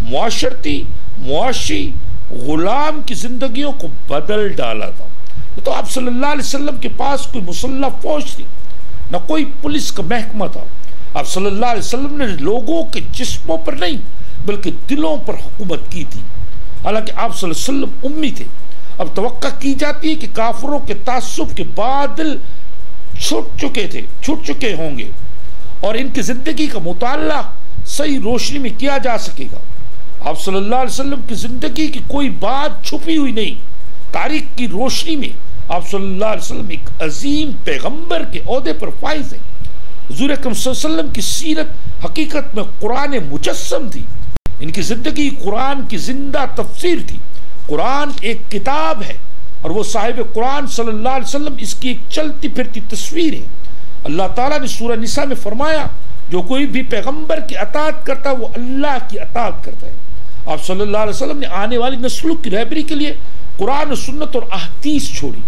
معاشرتی، معاشی غلام کی زندگیوں کو بدل ڈالا تھا۔ تو آپ صلی اللہ علیہ وسلم کے پاس کوئی مسلح فوج تھی، نہ کوئی پولیس کا محکمہ تھا۔ آپ صلی اللہ علیہ وسلم نے لوگوں کے جسموں پر نہیں، بلکہ دلوں پر حکومت کی تھی۔ حالانکہ آپ صلی اللہ علیہ وسلم امی تھے۔ اب توقع کی جاتی ہے کہ کافروں کے تعصب کے بادل چھٹ چکے تھے چھٹ چکے ہوں گے۔ اور ان کی زندگی کا مطالعہ صحیح روشنی میں کیا جا سکے گا؟ آپ صلی اللہ علیہ وسلم کی زندگی کی کوئی بات چھپی ہوئی نہیں۔ تاریخ کی روشنی میں آپ صلی اللہ علیہ وسلم ایک عظیم پیغمبر کے عہدے پر فائز ہیں۔ حضور اکرم صلی اللہ علیہ وسلم کی سیرت حقیقت میں قرآن مجسم تھی۔ ان کی زندگی قرآن کی زندہ تفسیر تھی۔ قرآن ایک کتاب ہے اور وہ صاحب قرآن صلی اللہ علیہ وسلم اس کی ایک چلتی پھرتی تصویر ہے۔ اللہ تعالیٰ نے سورہ نساء میں فرمایا، جو کوئی بھی پیغمبر کی اطاعت کرتا ہے، وہ اللہ کی اطاعت کرتا ہے۔ آپ صلی اللہ علیہ وسلم نے آنے والی نسلوں کی رہبری کے لیے قرآن و سنت اور احتیث چھوڑی،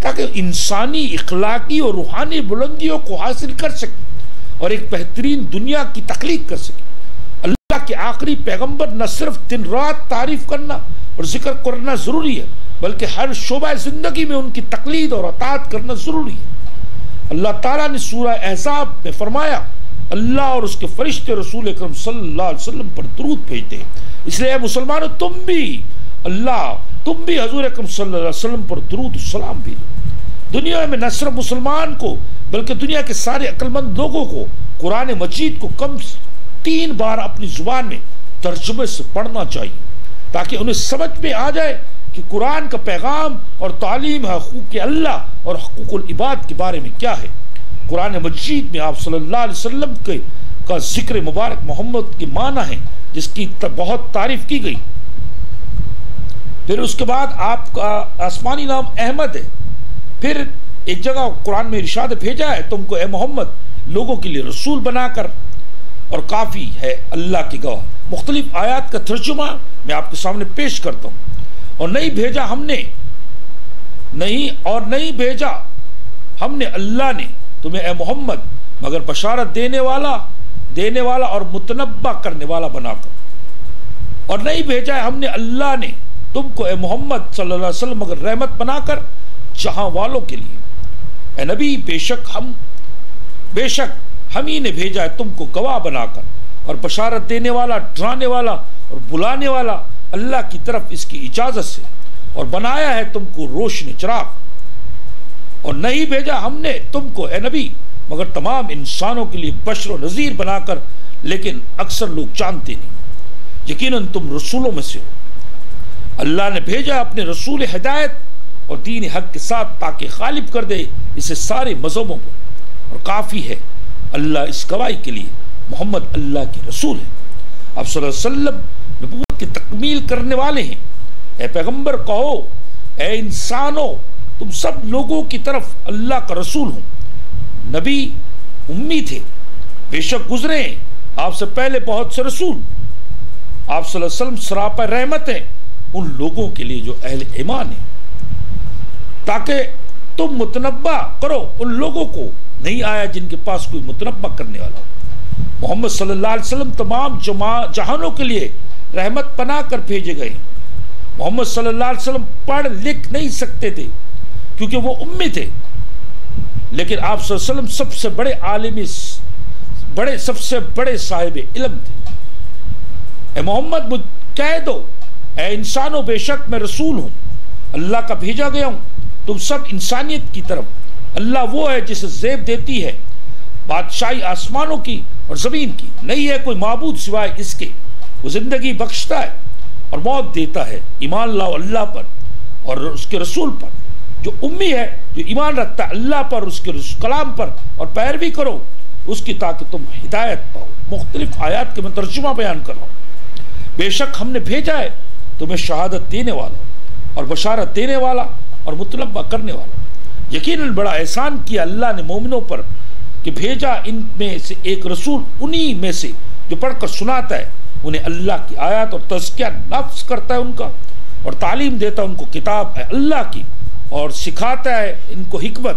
تاکہ انسانی اخلاقی اور روحانی بلندیوں کو حاصل کر سکے اور ایک بہترین دنیا کی تخلیق کر سکے۔ اللہ کے آخری پیغمبر نہ صرف دن رات تعریف کرنا اور ذکر کرنا ضروری ہے، بلکہ ہر شعبہ زندگی میں ان کی تقلید اور اطاعت کرنا ضروری ہے۔ اللہ تعالیٰ نے سورہ احزاب میں فرمایا، اللہ اور اس کے فرشتے رسول اکرم صلی اللہ علیہ وسلم پر درود بھیجتے ہیں۔ اس لیے مسلمانوں، تم بھی اللہ، تم بھی حضور اکرم صلی اللہ علیہ وسلم پر درود السلام بھیجو دنیا میں نہ صرف مسلمان کو، بلکہ دنیا کے سارے عقل مند لوگوں کو، قرآن مجید کو کم تین بار اپنی زبان میں ترجمے سے پڑھنا چاہیے تاکہ انہیں سمجھ میں آ جائے کہ قرآن کا پیغام اور تعلیم حقوق اللہ اور حقوق العباد کے بارے میں کیا ہے۔ قرآن مجید میں آپ صلی اللہ علیہ وسلم کے کا ذکر مبارک محمد کی معنی ہے جس کی بہت تعریف کی گئی۔ پھر اس کے بعد آپ کا آسمانی نام احمد ہے۔ پھر ایک جگہ قرآن میں ارشاد بھیجا ہے، تم کو اے محمد، لوگوں کے لیے رسول بنا کر اور کافی ہے اللہ کی گواہ۔ مختلف آیات کا ترجمہ میں آپ کے سامنے پیش کرتا ہوں۔ اور نہیں بھیجا ہم نے، نہیں اور نہیں بھیجا ہم نے اللہ نے تمہیں اے محمد، مگر بشارت دینے والا دینے والا اور متنبع کرنے والا بنا کر۔ اور نہیں بھیجا ہے ہم نے اللہ نے تم کو اے محمد صلی اللہ علیہ وسلم مگر رحمت بنا کر جہاں والوں کے لیے۔ اے نبی، بے شک ہم، بے شک ہم ہی نے بھیجا ہے تم کو گواہ بنا کر اور بشارت دینے والا، ڈرانے والا اور بلانے والا اللہ کی طرف اس کی اجازت سے اور بنایا ہے تم کو روشن چراغ۔ اور نہیں بھیجا ہم نے تم کو، اے نبی، مگر تمام انسانوں کے لیے بشر و نظیر بنا کر، لیکن اکثر لوگ جانتے نہیں۔ یقیناً تم رسولوں میں سے ہو۔ اللہ نے بھیجا اپنے رسول ہدایت اور دین حق کے ساتھ تاکہ غالب کر دے، اسے سارے مذہبوں پر۔ اور کافی ہے۔ اللہ اس گواہی کے لیے، محمد اللہ کے رسول ہے آپ صلی اللہ علیہ وسلم نبوت کی تکمیل کرنے والے ہیں۔ اے پیغمبر کہو، اے انسانوں تم سب لوگوں کی طرف اللہ کا رسول ہوں نبی امی تھے، بے شک گزرے ہیں۔ آپ سے پہلے بہت سے رسول۔ آپ صلی اللہ علیہ وسلم سراپا رحمت ہیں۔ ان لوگوں کے لیے جو اہل ایمان ہیں۔ تاکہ تم متنبع کرو ان لوگوں کو۔ نہیں آیا جن کے پاس کوئی متنبع کرنے والا۔ محمد صلی اللہ علیہ وسلم تمام جہانوں کے لیے رحمت پناہ کر بھیجے گئے۔ محمد صلی اللہ علیہ وسلم پڑھ لکھ نہیں سکتے تھے، کیونکہ وہ امی تھے۔ لیکن آپ صلی اللہ علیہ وسلم سب سے بڑے عالمی بڑے، سب سے بڑے صاحب علم تھے۔ اے محمد، مجھ کہہ دو، اے انسانوں بے شک میں رسول ہوں۔ اللہ کا بھیجا گیا ہوں۔ تم سب انسانیت کی طرف۔ اللہ وہ ہے جسے زیب دیتی ہے، بادشاہی آسمانوں کی اور زمین کی۔ نہیں ہے کوئی معبود سوائے اس کے۔ وہ زندگی بخشتا ہے اور موت دیتا ہے۔ ایمان اللہ اللہ پر اور اس کے رسول پر۔ جو امی ہے، جو ایمان رکھتا ہے اللہ پر، اس کے کلام پر اور پیروی کرو، اس کی تاکہ تم ہدایت پاؤ۔ مختلف آیات کے میں ترجمہ بیان کر رہا ہوں۔ بے شک ہم نے بھیجا ہے تمہیں شہادت دینے والا اور بشارت دینے والا اور مطلبہ کرنے والا۔ یقیناً بڑا احسان کیا اللہ نے مومنوں پر کہ بھیجا ان میں سے ایک رسول انہی میں سے جو پڑھ کر سناتا ہے، انہیں اللہ کی آیات اور تذکیہ نفس کرتا ہے ان کا اور تعلیم دیتا ہے ان کو کتاب ہے اللہ کی اور سکھاتا ہے ان کو حکمت۔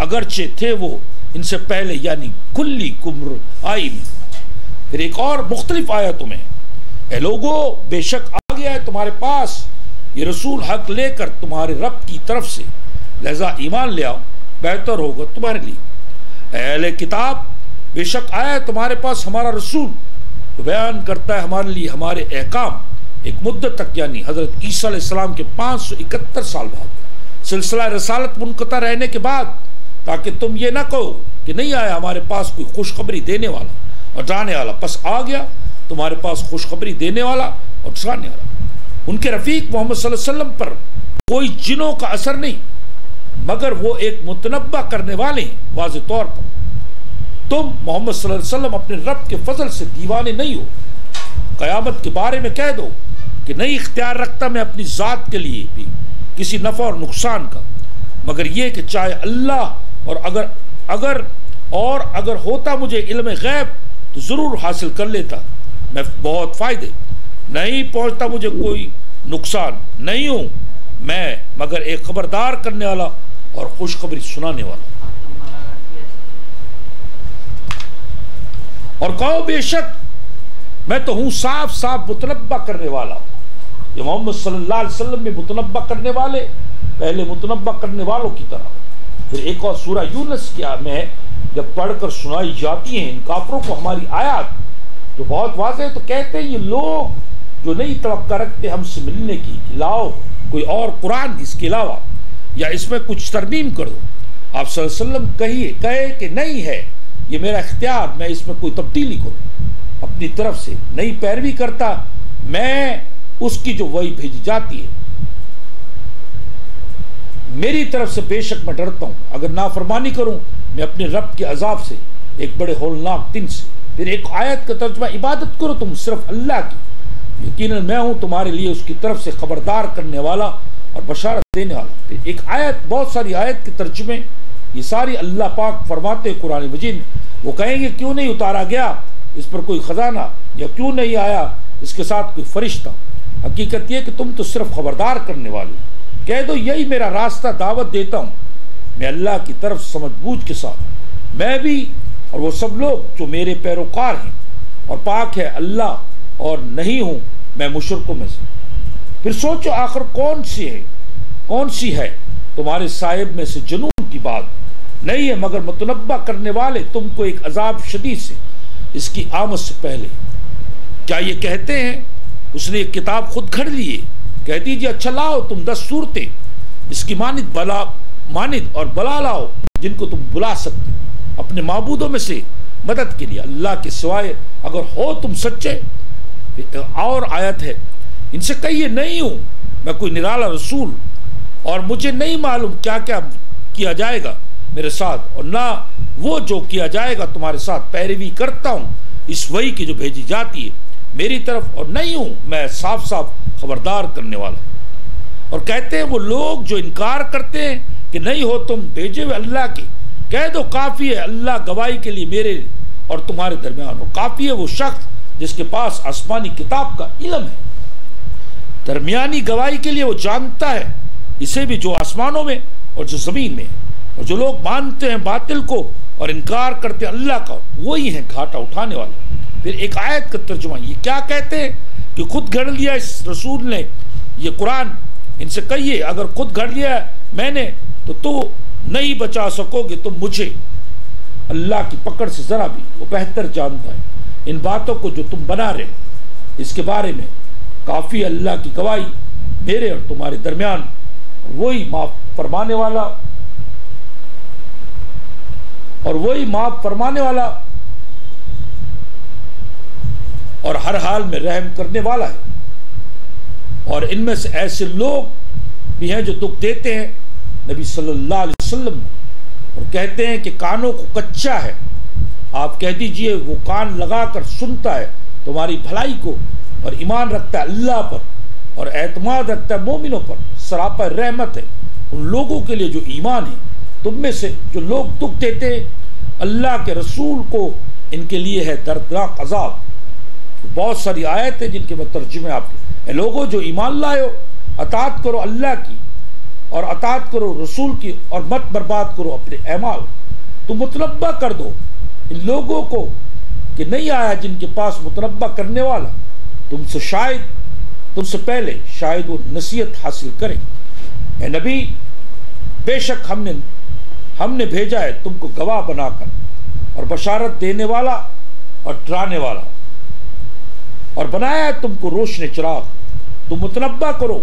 اگرچہ تھے وہ ان سے پہلے یعنی کلی کمر آئی میں۔ پھر ایک اور مختلف آیتوں میں، اے لوگو، بے شک آ گیا ہے تمہارے پاس یہ رسول حق لے کر تمہارے رب کی طرف سے۔ لہذا ایمان لے آؤ، بہتر ہوگا تمہارے لیے۔ اہل کتاب، بے شک آیا ہے تمہارے پاس ہمارا رسول، جو بیان کرتا ہے ہمارے لیے ہمارے احکام، ایک مدت تک یعنی حضرت عیسیٰ علیہ السلام کے پانچ سو اکہتر سال بعد۔ سلسلہ رسالت منقطع رہنے کے بعد، تاکہ تم یہ نہ کہو کہ نہیں آیا ہمارے پاس کوئی خوشخبری دینے والا۔ اور جانے والا پس آ گیا تمہارے پاس خوشخبری دینے والا اور جانے والا۔ ان کے رفیق محمد صلی اللہ علیہ وسلم پر کوئی جنوں کا اثر نہیں۔ مگر وہ ایک متنبع کرنے والے ہیں، واضح طور پر۔ تم محمد صلی اللہ علیہ وسلم اپنے رب کے فضل سے دیوانے نہیں ہو۔ قیامت کے بارے میں کہہ دو کہ نہیں اختیار رکھتا میں اپنی ذات کے لیے بھی، کسی نفع اور نقصان کا۔ مگر یہ کہ چاہے اللہ اور اگر اگر اور اگر ہوتا مجھے علم غیب تو ضرور حاصل کر لیتا۔ میں بہت فائدے۔ نہیں پہنچتا مجھے کوئی نقصان۔ نہیں ہوں میں، مگر ایک خبردار کرنے والا اور خوشخبری سنانے والا۔ اور کہو بے شک میں تو ہوں صاف صاف متنبع کرنے والا۔ یہ محمد صلی اللہ علیہ وسلم میں متنبع کرنے والے، پہلے متنبع کرنے والوں کی طرح۔ پھر ایک اور سورہ یونس کیا میں جب پڑھ کر سنائی جاتی ہیں ان کافروں کو ہماری آیات، جو بہت واضح ہے، تو کہتے ہیں یہ لوگ جو نہیں توقع رکھتے ہم سے ملنے کی لاؤ کوئی اور قرآن اس کے علاوہ۔ یا اس میں کچھ ترمیم کر دو آپ صلی اللہ علیہ وسلم کہیے، کہے کہ نہیں ہے، یہ میرا اختیار، میں اس میں کوئی تبدیلی کروں۔ اپنی طرف سے نہیں، پیروی کرتا، میں اس کی جو وہی بھیجی جاتی ہے۔ میری طرف سے بے شک میں ڈرتا ہوں، اگر نافرمانی کروں، میں اپنے رب کے عذاب سے، ایک بڑے ہولناک دن سے۔ پھر ایک آیت کا ترجمہ عبادت کرو تم صرف اللہ کی۔ یقیناً میں ہوں تمہارے لیے اس کی طرف سے خبردار کرنے والا۔ اور بشارت دینے والا۔ ایک آیت، بہت ساری آیت کے ترجمے، یہ ساری اللہ پاک فرماتے قرآن مجید وہ کہیں گے، کیوں نہیں اتارا گیا؟ اس پر کوئی خزانہ؟ یا کیوں نہیں آیا؟ اس کے ساتھ کوئی فرشتہ؟ حقیقت یہ کہ تم تو صرف خبردار کرنے والے کہہ دو، یہی میرا راستہ دعوت دیتا ہوں۔ میں اللہ کی طرف سمجھ بوجھ کے ساتھ میں بھی اور وہ سب لوگ جو میرے پیروکار ہیں اور پاک ہے، اللہ اور نہیں ہوں، میں مشرقوں میں سے پھر سوچو آخر کون سی ہے؟ کون سی ہے؟ تمہارے صاحب میں سے جنون کی بات نہیں ہے، مگر متنبع کرنے والے تم کو ایک عذاب شدید سے، اس کی آمد سے پہلے۔ کیا یہ کہتے ہیں؟ اس نے ایک کتاب خود کھڑ لیے کہہ دیجیے اچھا لاؤ تم دس صورتیں۔ اس کی مانت بلا مانت اور بلا لاؤ، جن کو تم بلا سکتے اپنے معبودوں میں سے مدد کے لیے، اللہ کے سوائے اگر ہو تم سچے۔ اور آیت ہے ان سے کہیے نہیں ہوں۔ میں کوئی نرالا رسول اور مجھے نہیں معلوم کیا کیا کیا جائے گا میرے ساتھ اور نہ وہ جو کیا جائے گا تمہارے ساتھ پیروی کرتا ہوں، اس وہی کی جو بھیجی جاتی ہے، میری طرف اور نہیں ہوں، میں صاف صاف خبردار کرنے والا اور کہتے ہیں وہ لوگ جو انکار کرتے ہیں کہ نہیں ہو تم بھیجے ہوئے اللہ کی کہہ دو کافی ہے، اللہ گواہی کے لیے میرے اور تمہارے درمیان۔ ہو کافی ہے وہ شخص جس کے پاس آسمانی کتاب کا علم ہے۔ درمیانی گواہی کے لیے وہ جانتا ہے، اسے بھی جو آسمانوں میں اور جو زمین میں۔ اور جو لوگ مانتے ہیں باطل کو اور انکار کرتے ہیں اللہ کا، وہی ہیں گھاٹا اٹھانے والے۔ پھر ایک آیت کا ترجمہ، یہ کیا کہتے ہیں کہ خود گھڑ لیا اس رسول نے؟ یہ قرآن ان سے کہیے، اگر خود گھڑ لیا میں نے، تو تو نہیں بچا سکو گے تو مجھے۔ اللہ کی پکڑ سے ذرا بھی وہ بہتر جانتا ہے۔ ان باتوں کو جو تم بنا رہے اس کے بارے میں کافی اللہ کی گواہی میرے اور تمہارے درمیان، وہی معاف فرمانے والا، اور وہی معاف فرمانے والا، اور ہر حال میں رحم کرنے والا ہے۔ اور ان میں سے ایسے لوگ بھی ہیں جو دکھ دیتے ہیں۔ نبی صلی اللہ علیہ وسلم اور کہتے ہیں کہ کانوں کو کچا ہے۔ آپ کہہ دیجیے وہ کان لگا کر سنتا ہے۔ تمہاری بھلائی کو اور ایمان رکھتا ہے اللہ پر اور اعتماد رکھتا ہے مومنوں پر، سراپا رحمت ہے۔ ان لوگوں کے لیے جو ایمان ہے، تم میں سے جو لوگ دکھ دیتے ہیں، اللہ کے رسول کو ان کے لیے ہے دردناک عذاب۔ بہت ساری آیت ہیں جن کے میں ترجمے آپ کے لوگوں، جو ایمان لائے ہو، اطاعت کرو اللہ کی اور اطاعت کرو رسول کی اور مت برباد کرو اپنے اعمال۔ تو متنبع کر دو۔ ان لوگوں کو کہ نہیں آیا جن کے پاس متنبع کرنے والا، تم سے شاید، تم سے پہلے شاید وہ نصیحت حاصل کریں۔ اے نبی، بے شک ہم نے ہم نے بھیجا ہے تم کو گواہ بنا کر اور بشارت دینے والا اور ڈرانے والا۔ اور بنایا ہے تم کو روشن چراغ۔ تم متنبع کرو۔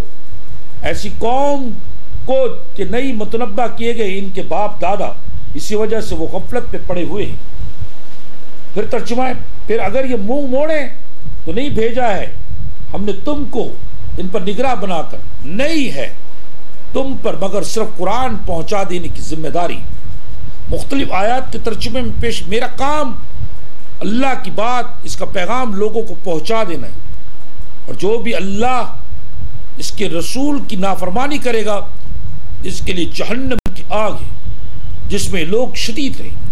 ایسی قوم کو کہ نئی متنبع کیے گئے ان کے باپ دادا، اسی وجہ سے وہ غفلت پہ پڑے ہوئے ہیں۔ پھر ترجمہ ہے، پھر اگر یہ منہ موڑیں تو نہیں بھیجا ہے۔ ہم نے تم کو ان پر نگراہ بنا کر، نہیں ہے تم پر، مگر صرف قرآن پہنچا دینے کی ذمہ داری۔ مختلف آیات کے ترجمے میں پیش، میرا کام اللہ کی بات، اس کا پیغام لوگوں کو پہنچا دینا ہے۔ اور جو بھی اللہ اس کے رسول کی نافرمانی کرے گا، اس کے لیے جہنم کی آگ ہے، جس میں لوگ شدید رہیں۔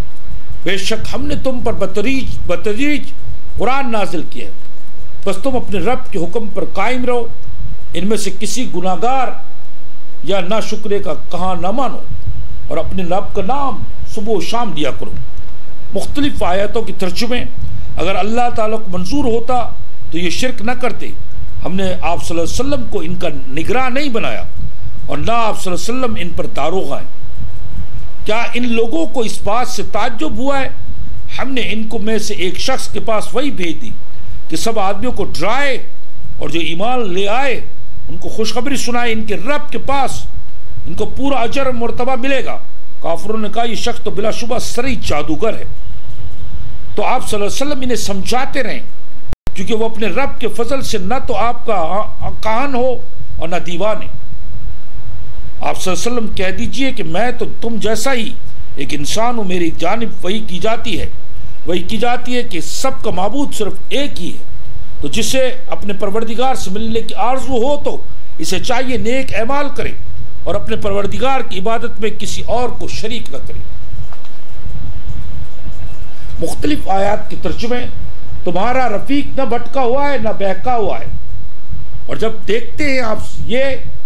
بے شک ہم نے تم پر بتریج بتریج قرآن نازل کیا ہے۔ بس تم اپنے رب کے حکم پر قائم رہو۔ ان میں سے کسی گناہ گار یا نہ شکرے کا کہاں نہ مانو اور اپنے رب کا نام صبح و شام لیا کرو۔ مختلف آیتوں کی ترجمے اگر اللہ تعالیٰ کو منظور ہوتا تو یہ شرک نہ کرتے۔ ہم نے آپ صلی اللہ علیہ وسلم کو ان کا نگراں نہیں بنایا اور نہ آپ صلی اللہ علیہ وسلم ان پر داروغ آئے کیا ان لوگوں کو اس بات سے تعجب ہوا ہے؟ ہم نے ان کو میں سے ایک شخص کے پاس وہی بھیج دی کہ سب آدمیوں کو ڈرائے اور جو ایمان لے آئے، ان کو خوشخبری سنائے، ان کے رب کے پاس ان کو پورا اجر مرتبہ ملے گا۔ کافروں نے کہا، یہ شخص تو بلا شبہ سری جادوگر ہے۔ تو آپ صلی اللہ علیہ وسلم انہیں سمجھاتے رہیں، کیونکہ وہ اپنے رب کے فضل سے نہ تو آپ کا کان ہو اور نہ دیوانے آپ صلی اللہ علیہ وسلم کہہ دیجیے کہ میں تو تم جیسا ہی ایک انسان ہوں، میری جانب وہی کی جاتی ہے۔ وہی کی جاتی ہے کہ سب کا معبود صرف ایک ہی ہے۔ تو جسے اپنے پروردگار سے ملنے کی آرزو ہو تو اسے چاہیے نیک اعمال کرے اور اپنے پروردگار کی عبادت میں کسی اور کو شریک نہ کرے۔ مختلف آیات کے ترجمے، تمہارا رفیق نہ بھٹکا ہوا ہے، نہ بہکا ہوا ہے۔ اور جب دیکھتے ہیں آپ یہ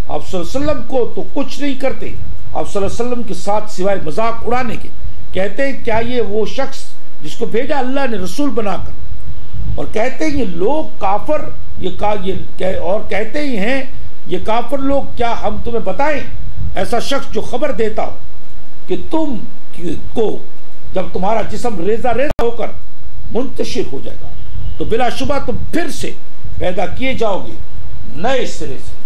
آپ صلی اللہ علیہ وسلم کو تو کچھ نہیں کرتے۔ آپ صلی اللہ علیہ وسلم کے ساتھ سوائے مذاق اڑانے کے کہتے ہیں کیا یہ وہ شخص جس کو بھیجا اللہ نے رسول بنا کر؟ اور کہتے ہیں یہ لوگ کافر، یہ اور کہتے ہی ہیں، یہ کافر لوگ کیا ہم تمہیں بتائیں؟ ایسا شخص جو خبر دیتا ہو کہ تم کو جب تمہارا جسم ریزہ ریزہ ہو کر منتشر ہو جائے گا، تو بلا شبہ تم پھر سے پیدا کیے جاؤ گے۔ نئے سرے سے۔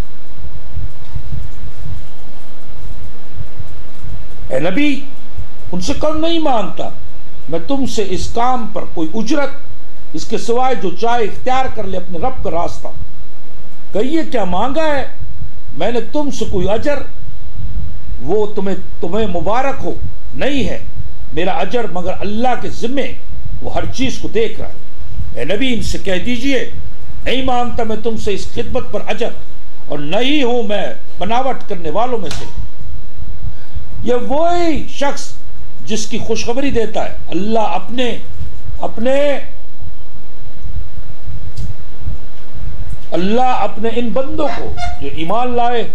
اے نبی، ان سے کم نہیں مانگتا میں تم سے اس کام پر کوئی اجرت، اس کے سوائے جو چاہے اختیار کر لے اپنے رب کا راستہ۔ کہیے، کیا مانگا ہے؟ میں نے تم سے کوئی اجر، وہ تمہیں تمہیں مبارک ہو، نہیں ہے۔ میرا اجر مگر اللہ کے ذمے، وہ ہر چیز کو دیکھ رہا ہے۔ اے نبی، ان سے کہہ دیجیے، نہیں مانگتا میں تم سے اس خدمت پر اجر، اور نہیں ہوں میں بناوٹ کرنے والوں میں سے۔ یہ وہی شخص جس کی خوشخبری دیتا ہے۔ اللہ اپنے اپنے، اللہ اپنے ان بندوں کو جو ایمان لائے،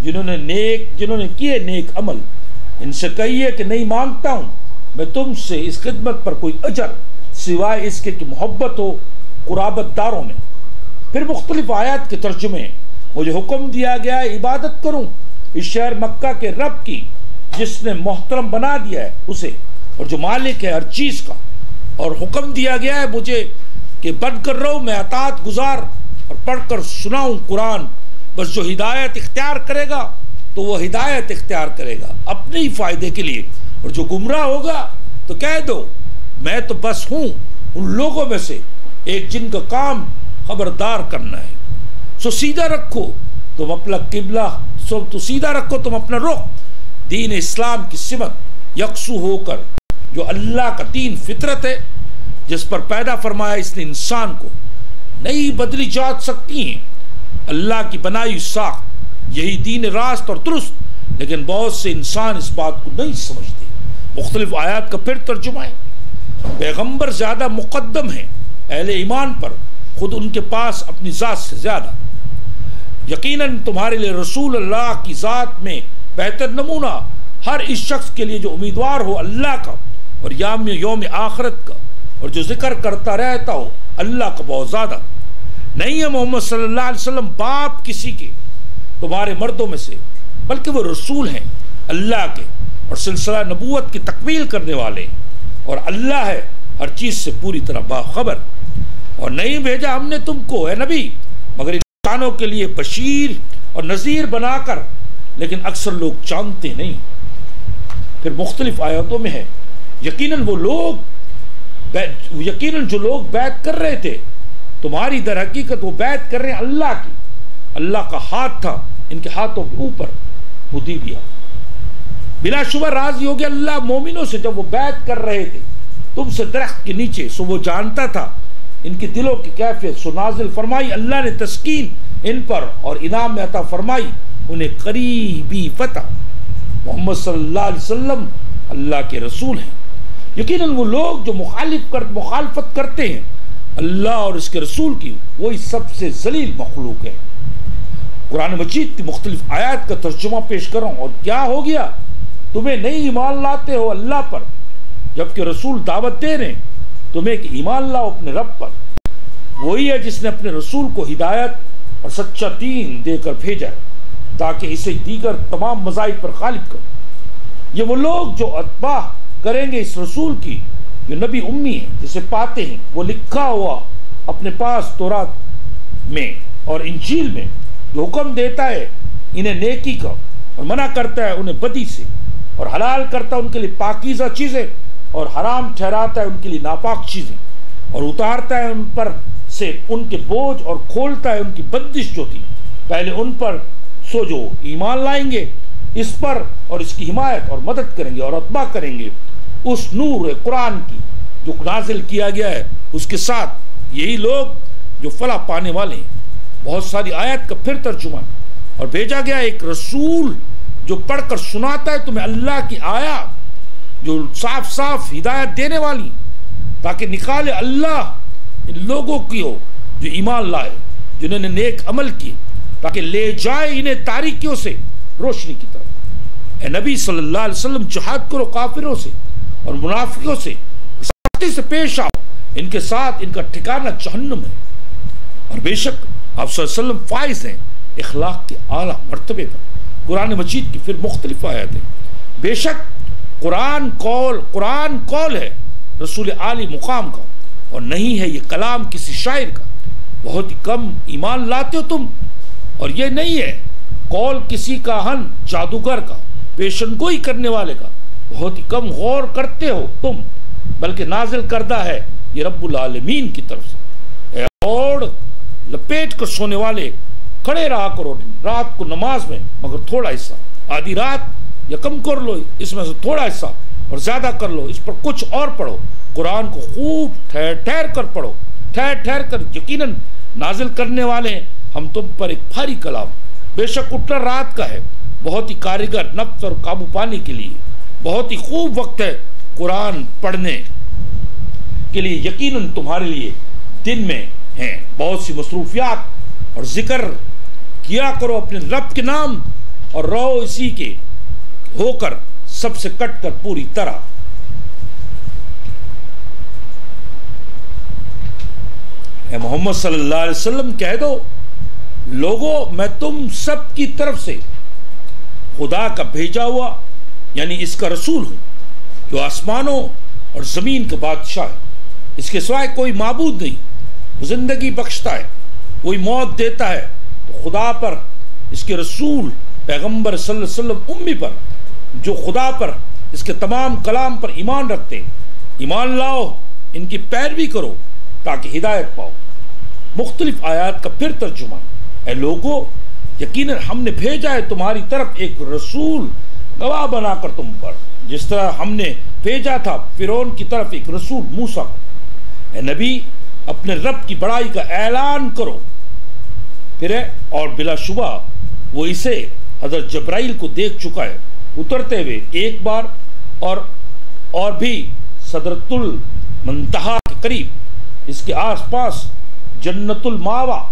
جنہوں نے نیک، جنہوں نے کیے نیک عمل، ان سے کہیے کہ نہیں مانگتا ہوں، میں تم سے اس خدمت پر کوئی اجر سوائے اس کے کہ محبت ہو قرابت داروں میں۔ پھر مختلف آیات کے ترجمے مجھے حکم دیا گیا ہے، عبادت کروں۔ اس شہر مکہ کے رب کی جس نے محترم بنا دیا ہے اسے، اور جو مالک ہے ہر چیز کا، اور حکم دیا گیا ہے مجھے کہ بن کر رہو میں اطاعت گزار اور پڑھ کر سناؤں قرآن۔ بس جو ہدایت اختیار کرے گا، تو وہ ہدایت اختیار کرے گا، اپنے ہی فائدے کے لیے۔ اور جو گمراہ ہوگا، تو کہہ دو، میں تو بس ہوں ان لوگوں میں سے ایک جن کا کام خبردار کرنا ہے۔ سو سیدھا رکھو، تم اپنا قبلہ، سو تو سیدھا رکھو، تم اپنا رخ۔ دین اسلام کی سمت یکسو ہو کر جو اللہ کا دین فطرت ہے، جس پر پیدا فرمایا اس نے انسان کو نہیں بدلی جا سکتی ہیں۔ اللہ کی بنائی ساخت یہی دین راست اور درست، لیکن بہت سے انسان اس بات کو نہیں سمجھتے۔ مختلف آیات کا پھر ترجمہ ہے۔ پیغمبر زیادہ مقدم ہیں۔ اہل ایمان پر خود ان کے پاس اپنی ذات سے زیادہ۔ یقیناً تمہارے لیے رسول اللہ کی ذات میں بہتر نمونہ ہر اس شخص کے لیے جو امیدوار ہو اللہ کا اور یام یوم آخرت کا اور جو ذکر کرتا رہتا ہو اللہ کا بہت زیادہ۔ نہیں ہے محمد صلی اللہ علیہ وسلم باپ کسی کے تمہارے مردوں میں سے، بلکہ وہ رسول ہیں، اللہ کے اور سلسلہ نبوت کی تکمیل کرنے والے اور اللہ ہے ہر چیز سے پوری طرح باخبر۔ اور نہیں بھیجا ہم نے تم کو، اے نبی، مگر انسانوں کے لیے بشیر اور نذیر بنا کر لیکن اکثر لوگ جانتے نہیں۔ پھر مختلف آیاتوں میں ہے۔ یقیناً وہ لوگ یقیناً جو لوگ بیعت کر رہے تھے، تمہاری در حقیقت وہ بیعت کر رہے ہیں اللہ کی۔ اللہ کا ہاتھ تھا، ان کے ہاتھوں کے اوپر دیا۔ بلا شبہ راضی ہو گیا اللہ مومنوں سے جب وہ بیعت کر رہے تھے۔ تم سے درخت کے نیچے، سو وہ جانتا تھا۔ ان کی دلوں کی کیفیت، سو نازل فرمائی، اللہ نے تسکین ان پر اور انعام میں عطا فرمائی۔ انہیں قریبی فتح محمد صلی اللہ علیہ وسلم اللہ کے رسول ہیں۔ یقیناً وہ لوگ جو مخالف کر مخالفت کرتے ہیں، اللہ اور اس کے رسول کی، وہی سب سے ذلیل مخلوق ہے۔ قرآن مجید کی مختلف آیات کا ترجمہ پیش کروں، اور کیا ہو گیا؟ تمہیں نہیں ایمان لاتے ہو اللہ پر، جبکہ رسول دعوت دے رہے ہیں۔ تمہیں کہ ایمان لاؤ اپنے رب پر۔ وہی ہے جس نے اپنے رسول کو ہدایت اور سچا دین دے کر بھیجا ہے۔ تاکہ اسے دیگر تمام مذاہب پر غالب کر یہ وہ لوگ جو اتباع کریں گے اس رسول کی، جو نبی امی ہے جسے پاتے ہیں، وہ لکھا ہوا اپنے پاس تورات میں اور انجیل میں جو حکم دیتا ہے، انہیں نیکی کا اور منع کرتا ہے انہیں بدی سے اور حلال کرتا ہے ان کے لیے پاکیزہ چیزیں اور حرام ٹھہراتا ہے ان کے لیے ناپاک چیزیں اور اتارتا ہے ان پر سے ان کے بوجھ اور کھولتا ہے ان کی بندش جو تھی۔ پہلے ان پر سو جو ایمان لائیں گے، اس پر اور اس کی حمایت اور مدد کریں گے اور اتباع کریں گے، اس نور قرآن کی جو نازل کیا گیا ہے، اس کے ساتھ یہی لوگ جو فلاح پانے والے ہیں۔ بہت ساری آیت کا پھر ترجمہ اور بھیجا گیا ایک رسول جو پڑھ کر سناتا ہے، تمہیں اللہ کی آیا جو صاف صاف ہدایت دینے والی تاکہ نکالے اللہ ان لوگوں کی ہو جو ایمان لائے، جنہوں نے نیک عمل کی تاکہ لے جائے انہیں تاریکیوں سے، روشنی کی طرف۔ اے نبی صلی اللہ علیہ وسلم، جہاد کرو کافروں سے اور منافقوں سے۔ سختی سے پیش آؤ۔ ان کے ساتھ ان کا ٹھکانہ جہنم ہے۔ اور بے شک آپ صلی اللہ علیہ وسلم فائز ہیں اخلاق کے اعلیٰ مرتبے پر۔ قرآن مجید کی پھر مختلف آیات ہیں بے شک قرآن قول قرآن قول ہے رسول عالی مقام کا۔ اور نہیں ہے یہ کلام کسی شاعر کا۔ بہت ہی کم ایمان لاتے ہو تم۔ اور یہ نہیں ہے قول کسی کا ہن، جادوگر کا پیشن گوئی کرنے والے کا۔ بہت ہی کم غور کرتے ہو تم، بلکہ نازل کردہ ہے یہ رب العالمین کی طرف سے۔ اے اور لپیٹ کر سونے والے، کھڑے رہا کرو رات کو نماز میں، مگر تھوڑا حصہ۔ آدھی رات یا کم کر لو، اس میں سے تھوڑا حصہ، اور زیادہ کر لو، اس پر کچھ اور پڑھو۔ قرآن کو خوب ٹھہر ٹھہر کر پڑھو۔ ٹھہر ٹھہر کر یقیناً نازل کرنے والے ہیں ہم تم پر ایک بھاری کلام، بے شک اٹھنا رات کا ہے، بہت ہی کارگر نفس اور قابو پانے کے لیے، بہت ہی خوب وقت ہے قرآن پڑھنے کے لیے، یقیناً تمہارے لیے دن میں ہیں۔ بہت سی مصروفیات اور ذکر کیا کرو اپنے رب کے نام اور رہو اسی کے ہو کر سب سے کٹ کر پوری طرح۔ اے محمد صلی اللہ علیہ وسلم، کہہ دو لوگو، میں تم سب کی طرف سے خدا کا بھیجا ہوا یعنی اس کا رسول ہوں، جو آسمانوں اور زمین کا بادشاہ ہے۔ اس کے سوائے کوئی معبود نہیں، وہ زندگی بخشتا ہے، کوئی موت دیتا ہے۔ تو خدا پر، اس کے رسول، پیغمبر صلی اللہ علیہ وسلم امی پر، جو خدا پر، اس کے تمام کلام پر ایمان رکھتے ایمان لاؤ، ان کی پیروی کرو، تاکہ ہدایت پاؤ۔ مختلف آیات کا پھر ترجمہ۔ اے لوگو، یقیناً ہم نے بھیجا ہے تمہاری طرف ایک رسول گواہ بنا کر تم پر۔ جس طرح ہم نے بھیجا تھا فرون کی طرف ایک رسول موسا اے نبی، اپنے رب کی بڑائی کا اعلان کرو۔ پھر اور بلا شبہ وہ اسے حضرت جبرائیل کو دیکھ چکا ہے۔ اترتے ہوئے ایک بار اور اور بھی صدرت المنتہا کے قریب، اس کے آس پاس جنت الماوا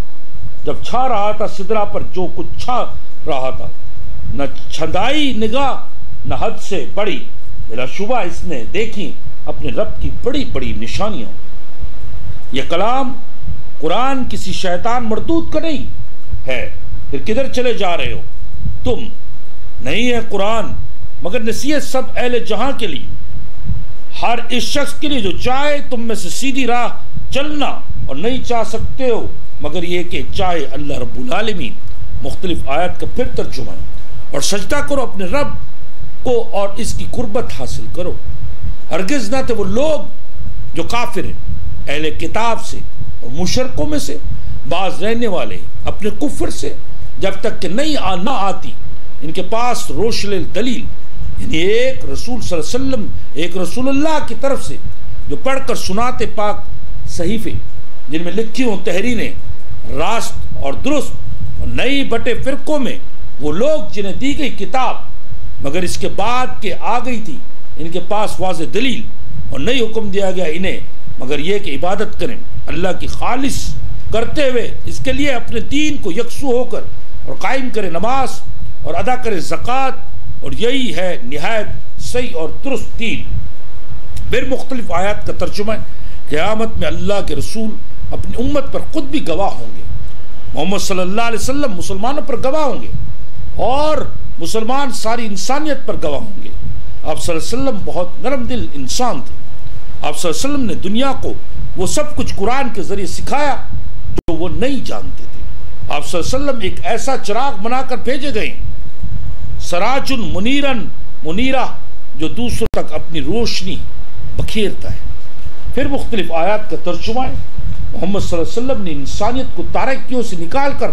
جب چھا رہا تھا صدرہ پر جو کچھ چھا رہا تھا، نہ چھندائی نگاہ، نہ حد سے بڑی۔ بلا شبہ اس نے دیکھی اپنے رب کی بڑی بڑی نشانیاں۔ یہ کلام قرآن کسی شیطان مردود کا نہیں ہے۔ پھر کدھر چلے جا رہے ہو؟ تم نہیں ہے قرآن، مگر نصیحت سب اہل جہاں کے لیے۔ ہر اس شخص کے لیے جو چاہے تم میں سے سیدھی راہ چلنا اور نہیں چاہ سکتے ہو۔ مگر یہ کہ چاہے اللہ رب العالمین مختلف آیت کا پھر ترجمہ اور سجدہ کرو اپنے رب کو اور اس کی قربت حاصل کرو۔ ہرگز نہ تھے وہ لوگ جو کافر ہیں، اہل کتاب سے اور مشرقوں میں سے بعض رہنے والے اپنے کفر سے جب تک کہ نہیں نہ آتی۔ ان کے پاس روشل دلیل یعنی ایک رسول صلی اللہ علیہ وسلم، ایک رسول اللہ کی طرف سے جو پڑھ کر سناتے پاک صحیفے، جن میں لکھی ہوں تحریریں راست اور درست اور نئی بٹے فرقوں میں وہ لوگ جنہیں دی گئی کتاب، مگر اس کے بعد کے آ گئی تھی، ان کے پاس واضح دلیل اور نئی حکم دیا گیا انہیں، مگر یہ کہ عبادت کریں، اللہ کی خالص کرتے ہوئے اس کے لیے اپنے دین کو یکسو ہو کر اور قائم کرے نماز اور ادا کرے زکوٰۃ، اور یہی ہے نہایت صحیح اور درست دین۔ پھر مختلف آیات کا ترجمہ قیامت میں اللہ کے رسول اپنی امت پر خود بھی گواہ ہوں گے۔ محمد صلی اللہ علیہ وسلم مسلمانوں پر گواہ ہوں گے اور مسلمان ساری انسانیت پر گواہ ہوں گے۔ آپ صلی اللہ علیہ وسلم بہت نرم دل انسان تھے۔ آپ صلی اللہ علیہ وسلم نے دنیا کو وہ سب کچھ قرآن کے ذریعے سکھایا جو وہ نہیں جانتے تھے۔ آپ صلی اللہ علیہ وسلم ایک ایسا چراغ بنا کر بھیجے گئے۔ سراج منیرن منیرہ جو دوسروں تک اپنی روشنی بکھیرتا ہے۔ پھر مختلف آیات کا ترجمہ ہے۔ محمد صلی اللہ علیہ وسلم نے انسانیت کو تارکیوں سے نکال کر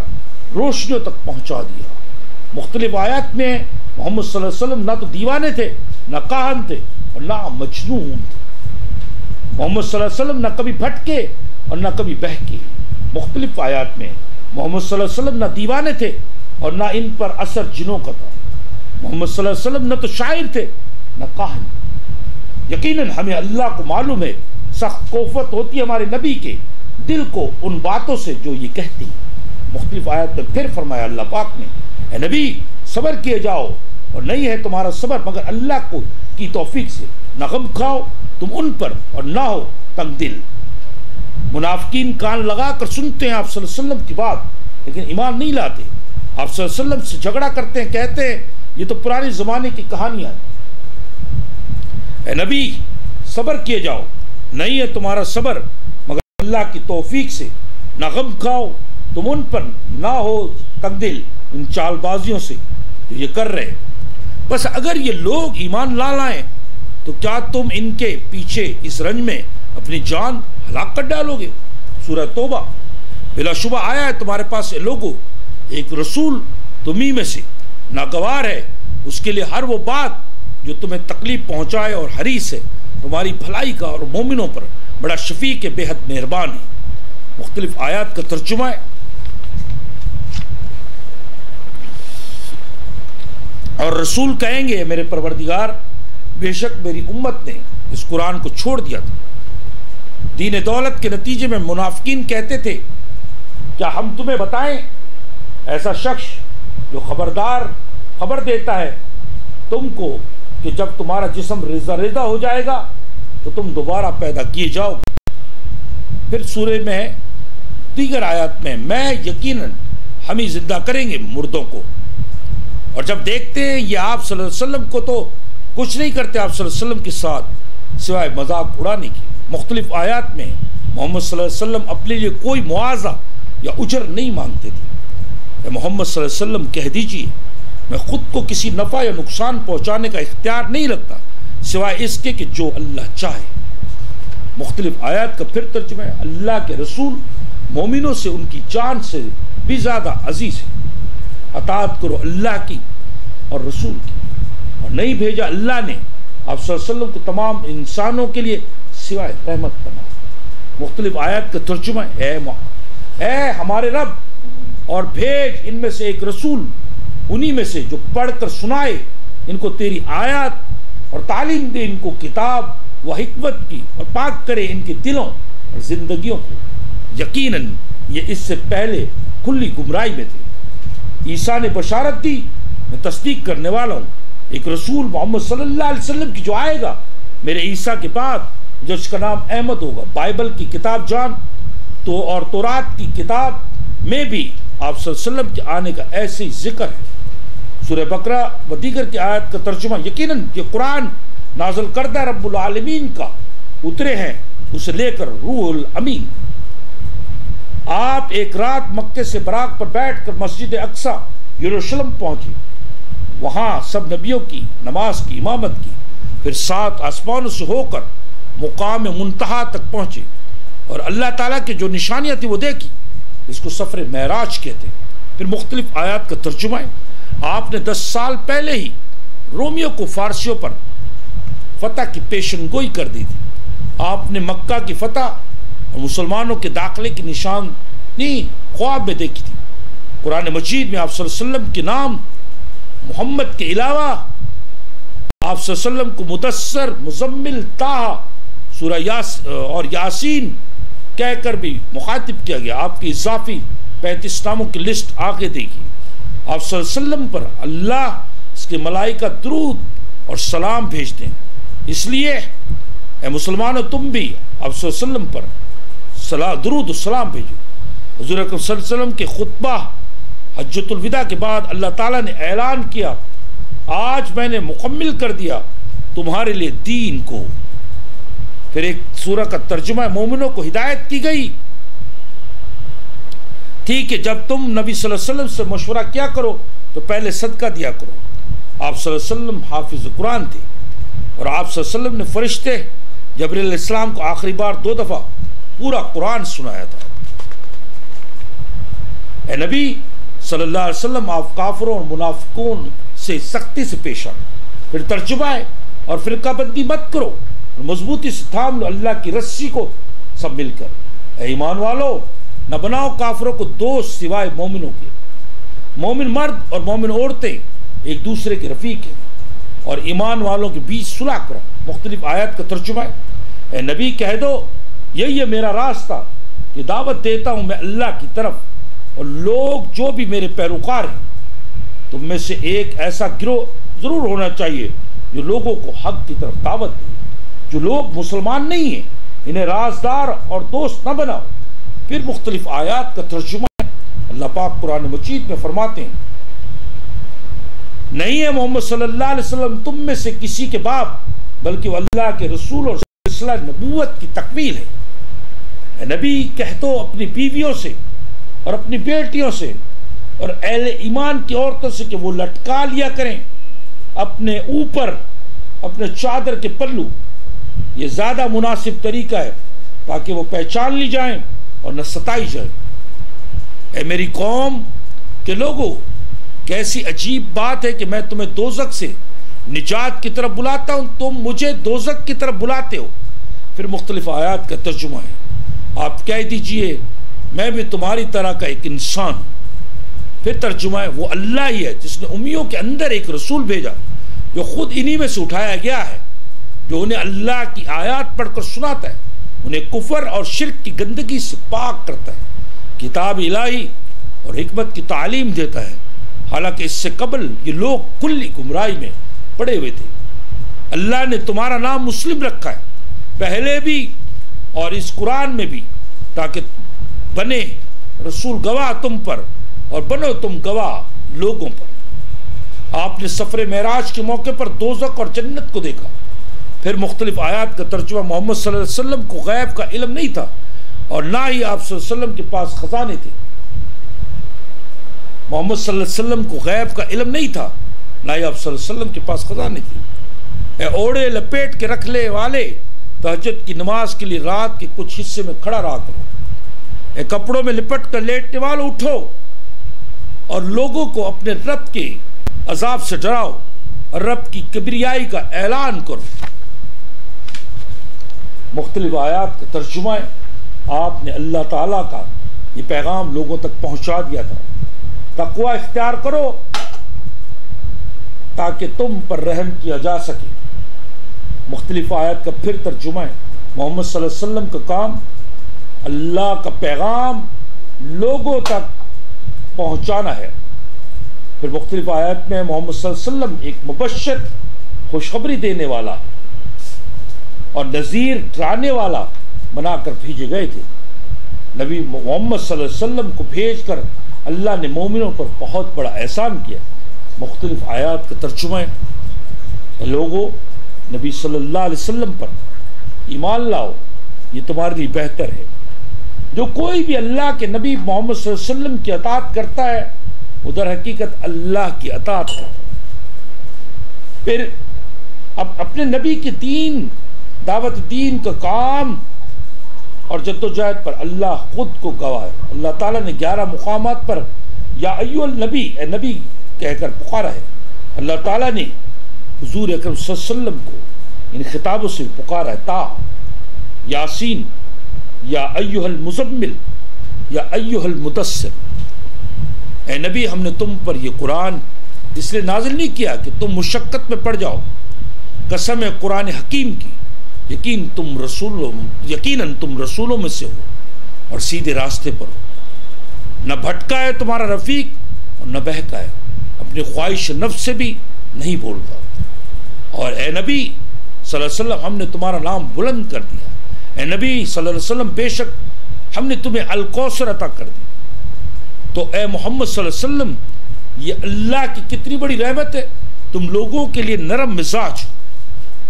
روشنیوں تک پہنچا دیا۔ مختلف آیات میں محمد صلی اللہ علیہ وسلم نہ تو دیوانے تھے، نہ کاہن تھے اور نہ مجنون تھے۔ محمد صلی اللہ علیہ وسلم نہ کبھی بھٹکے اور نہ کبھی بہکے۔ مختلف آیات میں محمد صلی اللہ علیہ وسلم نہ دیوانے تھے اور نہ ان پر اثر جنوں کا تھا۔ محمد صلی اللہ علیہ وسلم نہ تو شاعر تھے، نہ کاہن یقیناً ہمیں اللہ کو معلوم ہے، سخت کوفت ہوتی ہے ہمارے نبی کے۔ دل کو ان باتوں سے جو یہ کہتی۔ مختلف آیت میں پھر فرمایا، اللہ پاک نے، اے نبی، صبر کیے جاؤ، اور نہیں ہے تمہارا صبر، مگر اللہ کو کی توفیق سے۔ نہ غم کھاؤ، تم ان پر، اور نہ ہو تنگ دل۔ منافقین کان لگا کر سنتے ہیں آپ صلی اللہ علیہ وسلم کی بات، لیکن ایمان نہیں لاتے۔ آپ صلی اللہ علیہ وسلم سے جھگڑا کرتے ہیں، کہتے ہیں، یہ تو پرانے زمانے کی کہانیاں اے نبی، صبر کیے جاؤ، نہیں ہے تمہارا صبر اللہ کی توفیق سے نہ غم کھاؤ، تم ان پر نہ ہو تنگ ان چال بازیوں سے جو یہ کر رہے بس اگر یہ لوگ ایمان لا لائیں، تو کیا تم ان کے پیچھے اس رنج میں اپنی جان ہلاک کر ڈالو گے؟ سورہ توبہ۔ بلا شبہ آیا ہے تمہارے پاس لوگوں، ایک رسول تمہیں میں سے۔ ناگوار ہے، اس کے لیے ہر وہ بات جو تمہیں تکلیف پہنچائے اور حریص ہے۔ تمہاری بھلائی کا اور مومنوں پر بڑا شفیق بے حد مہربان ہے۔ مختلف آیات کا ترجمہ ہے۔ اور رسول کہیں گے، میرے پروردگار، بے شک میری امت نے اس قرآن کو چھوڑ دیا تھا۔ دین دولت کے نتیجے میں منافقین کہتے تھے، کیا ہم تمہیں بتائیں، ایسا شخص جو خبردار خبر دیتا ہے تم کو کہ جب تمہارا جسم ریزہ ریزہ ہو جائے گا تو تم دوبارہ پیدا کیے جاؤ۔ پھر سورہ میں دیگر آیات میں میں یقیناً ہم ہی زندہ کریں گے مردوں کو۔ اور جب دیکھتے ہیں یہ آپ صلی اللہ علیہ وسلم کو تو کچھ نہیں کرتے آپ صلی اللہ علیہ وسلم کے ساتھ، سوائے مذاق اڑانے کی۔ مختلف آیات میں محمد صلی اللہ علیہ وسلم اپنے لیے کوئی معاوضہ یا اجر نہیں مانگتے تھے۔ اے محمد صلی اللہ علیہ وسلم، کہہ دیجیے، میں خود کو کسی نفع یا نقصان پہنچانے کا اختیار نہیں رکھتا۔ سوائے اس کے کہ جو اللہ چاہے۔ مختلف آیات کا پھر ترجمہ ہے، اللہ کے رسول مومنوں سے ان کی جان سے بھی زیادہ عزیز ہے۔ اطاعت کرو اللہ کی اور رسول کی۔ اور نہیں بھیجا اللہ نے، آپ صلی اللہ علیہ وسلم کو تمام انسانوں کے لیے سوائے رحمت بنا مختلف آیات کا ترجمہ اے اے ہمارے رب، اور بھیج ان میں سے ایک رسول، انہی میں سے جو پڑھ کر سنائے، ان کو تیری آیات اور تعلیم دے ان کو کتاب و حکمت کی اور پاک کرے ان کے دلوں اور زندگیوں کو۔ یقیناً یہ اس سے پہلے کھلی گمراہی میں تھے۔ عیسیٰ نے بشارت دی، میں تصدیق کرنے والا ہوں۔ ایک رسول محمد صلی اللہ علیہ وسلم کی جو آئے گا، میرے عیسیٰ کے بعد جو اس کا نام احمد ہوگا، بائبل کی کتاب جان، تو اور تورات کی کتاب میں بھی آپ صلی اللہ علیہ وسلم کے آنے کا ایسے ہی ذکر ہے۔ سورہ بقرہ و دیگر کی آیت کا ترجمہ یقیناً یہ قرآن نازل کردہ رب العالمین کا اترے ہیں، اسے لے کر روح الامین۔ آپ ایک رات مکے سے براق پر بیٹھ کر مسجد اقسا یروشلم پہنچے۔ وہاں سب نبیوں کی، نماز کی، امامت کی، پھر سات آسمانوں سے ہو کر مقام منتہا تک پہنچے۔ اور اللہ تعالیٰ کی جو نشانیاں تھی وہ دیکھی، اس کو سفر معراج کہتے پھر مختلف آیات کا ترجمہ ہے۔ آپ نے دس سال پہلے ہی رومیو کو فارسیوں پر فتح کی پیشن گوئی کر دی تھی۔ آپ نے مکہ کی فتح اور مسلمانوں کے داخلے کی نشان نہیں خواب میں دیکھی تھی۔ قرآن مجید میں آپ صلی اللہ علیہ وسلم کے نام محمد کے علاوہ آپ صلی اللہ علیہ وسلم کو مدثر، مزمل تاہ سورہ یاس، اور یاسین کہہ کر بھی مخاطب کیا گیا۔ آپ کی اضافی پینتیس ناموں کی لسٹ آگے دے گی آپ صلی اللہ علیہ وسلم پر اللہ اس کے ملائکہ درود اور سلام بھیجتے ہیں اس لیے اے مسلمانوں، تم بھی آپ صلی اللہ علیہ وسلم پر درود و سلام بھیجو۔ حضور اکرم صلی اللہ علیہ وسلم کے خطبہ حجت الوداع کے بعد اللہ تعالیٰ نے اعلان کیا، آج میں نے مکمل کر دیا تمہارے لیے دین کو۔ پھر ایک سورہ کا ترجمہ مومنوں کو ہدایت کی گئی۔ ٹھیک ہے، جب تم نبی صلی اللہ علیہ وسلم سے مشورہ کیا کرو، تو پہلے صدقہ دیا کرو۔ آپ صلی اللہ علیہ وسلم حافظ قرآن تھے۔ اور آپ صلی اللہ علیہ وسلم نے فرشتے جبریل علیہ السلام کو آخری بار دو دفعہ پورا قرآن سنایا تھا۔ اے نبی صلی اللہ علیہ وسلم، آپ کافروں اور منافقون سے سختی سے پیش آئے پھر ترجمہ ہے، اور فرقہ بندی مت کرو۔ مضبوطی سے تھام لو، اللہ کی رسی کو سب مل کر۔ اے ایمان والو نہ بناؤ کافروں کو دوست سوائے مومنوں کے۔ مومن مرد اور مومن عورتیں ایک دوسرے کے رفیق ہیں۔ اور ایمان والوں کے بیچ صلح کرو۔ مختلف آیات کا ترجمہ ہے۔ اے نبی، کہہ دو، یہی ہے میرا راستہ کہ دعوت دیتا ہوں میں اللہ کی طرف۔ اور لوگ جو بھی میرے پیروکار ہیں تم میں سے ایک ایسا گروہ ضرور ہونا چاہیے جو لوگوں کو حق کی طرف دعوت دے۔ جو لوگ مسلمان نہیں ہیں، انہیں رازدار اور دوست نہ بناؤ۔ پھر مختلف آیات کا ترجمہ ہے۔ اللہ پاک قرآن مجید میں فرماتے ہیں، نہیں ہے محمد صلی اللہ علیہ وسلم، تم میں سے کسی کے باپ، بلکہ وہ اللہ کے رسول اور سلسلہ نبوت کی تکمیل ہے۔ نبی کہتو اپنی بیویوں سے اور اپنی بیٹیوں سے اور اہل ایمان کی عورتوں سے کہ وہ لٹکا لیا کریں۔ اپنے اوپر، اپنے چادر کے پلو۔ یہ زیادہ مناسب طریقہ ہے تاکہ وہ پہچان لی جائیں۔ اور نہ ستائی جائیں اے میری قوم کے لوگوں کیسی عجیب بات ہے کہ میں تمہیں دوزک سے نجات کی طرف بلاتا ہوں، تم مجھے دوزک کی طرف بلاتے ہو۔ پھر مختلف آیات کا ترجمہ ہے۔ آپ کہہ دیجیے، میں بھی تمہاری طرح کا ایک انسان ہوں۔ پھر ترجمہ ہے، وہ اللہ ہی ہے، جس نے امیوں کے اندر ایک رسول بھیجا، جو خود انہی میں سے اٹھایا گیا ہے، جو انہیں اللہ کی آیات پڑھ کر سناتا ہے۔ انہیں کفر اور شرک کی گندگی سے پاک کرتا ہے، کتاب الہی اور حکمت کی تعلیم دیتا ہے۔ حالانکہ اس سے قبل یہ لوگ کلی گمراہی میں پڑے ہوئے تھے۔ اللہ نے تمہارا نام مسلم رکھا ہے، پہلے بھی اور اس قرآن میں بھی، تاکہ بنے رسول گواہ تم پر اور بنو تم گواہ لوگوں پر۔ آپ نے سفر معراج کے موقع پر دوزک اور جنت کو دیکھا۔ پھر مختلف آیات کا ترجمہ محمد صلی اللہ علیہ وسلم کو غیب کا علم نہیں تھا اور نہ ہی آپ صلی اللہ علیہ وسلم کے پاس خزانے تھے۔ محمد صلی اللہ علیہ وسلم کو غیب کا علم نہیں تھا، نہ ہی آپ صلی اللہ علیہ وسلم کے پاس خزانے تھے۔ اے اوڑے لپیٹ کے رکھ لے والے، تہجد کی نماز کے لیے رات کے کچھ حصے میں کھڑا رہا کرو۔ اے کپڑوں میں لپٹ کر لیٹنے والوں اٹھو اور لوگوں کو اپنے رب کے عذاب سے ڈراؤ۔ اور رب کی کبریائی کا اعلان کرو۔ مختلف آیات کا ترجمہ آپ نے اللہ تعالیٰ کا یہ پیغام لوگوں تک پہنچا دیا تھا۔ تقوی اختیار کرو تاکہ تم پر رحم کیا جا سکے۔ مختلف آیات کا پھر ترجمہ ہے۔ محمد صلی اللہ علیہ وسلم کا کام اللہ کا پیغام لوگوں تک پہنچانا ہے۔ پھر مختلف آیات میں محمد صلی اللہ علیہ وسلم ایک مبشر، خوشخبری دینے والا اور نذیر ڈرانے والا بنا کر بھیجے گئے تھے۔ نبی محمد صلی اللہ علیہ وسلم کو بھیج کر اللہ نے مومنوں پر بہت بڑا احسان کیا۔ مختلف آیات کا ترجمہ ہے لوگوں نبی صلی اللہ علیہ وسلم پر ایمان لاؤ، یہ تمہارے لیے بہتر ہے۔ جو کوئی بھی اللہ کے نبی محمد صلی اللہ علیہ وسلم کی اطاعت کرتا ہے ادھر حقیقت اللہ کی اطاعت کرتا ہے۔ پھر اب اپنے نبی کے دین دعوت دین کا کام اور جد و جہد پر اللہ خود کو گواہ ہے۔ اللہ تعالیٰ نے گیارہ مقامات پر یا ایو النبی، اے نبی کہہ کر پکارا ہے۔ اللہ تعالیٰ نے حضور اکرم صلی اللہ علیہ وسلم کو ان خطابوں سے پکارا ہے۔ تا، یاسین، یا ایوہ المزمل، یا ایوہ المدثر۔ اے نبی، ہم نے تم پر یہ قرآن اس لیے نازل نہیں کیا کہ تم مشقت میں پڑ جاؤ۔ قسم قرآن حکیم کی۔ یقین تم رسولوں یقیناً تم رسولوں میں سے ہو اور سیدھے راستے پر ہو۔ نہ بھٹکا ہے تمہارا رفیق اور نہ بہکا ہے اپنی خواہش نفس سے بھی نہیں بولتا اور اے نبی، صلی اللہ علیہ وسلم، ہم نے تمہارا نام بلند کر دیا۔ اے نبی، صلی اللہ علیہ وسلم، بے شک ہم نے تمہیں الکوثر عطا کر دی۔ تو اے محمد صلی اللہ علیہ وسلم، یہ اللہ کی کتنی بڑی رحمت ہے۔ تم لوگوں کے لیے نرم مزاج۔ ہو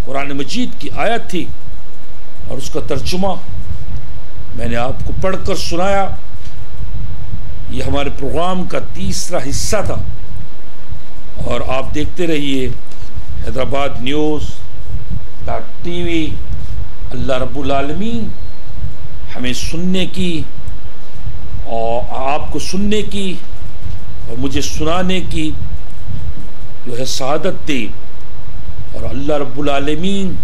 قرآن مجید کی آیت تھی اور اس کا ترجمہ میں نے آپ کو پڑھ کر سنایا۔ یہ ہمارے پروگرام کا تیسرا حصہ تھا۔ اور آپ دیکھتے رہیے، Hyderabad news dot T V, اللہ رب العالمین ہمیں سننے کی اور آپ کو سننے کی اور مجھے سنانے کی جو ہے سعادت دے۔ اور اللہ رب العالمین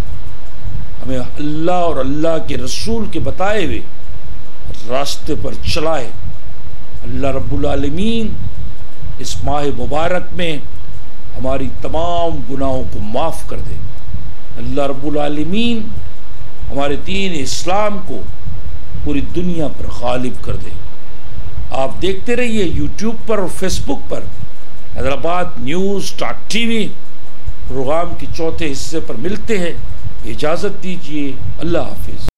ہمیں اللہ اور اللہ کے رسول کے بتائے ہوئے راستے پر چلائے۔ اللہ رب العالمین اس ماہ مبارک میں ہماری تمام گناہوں کو معاف کر دے۔ اللہ رب العالمین ہمارے دین اسلام کو پوری دنیا پر غالب کر دے۔ آپ دیکھتے رہیے یوٹیوب پر اور فیس بک پر Hyderabad news dot T V program کی چوتھے حصے پر ملتے ہیں۔ اجازت دیجیے اللہ حافظ۔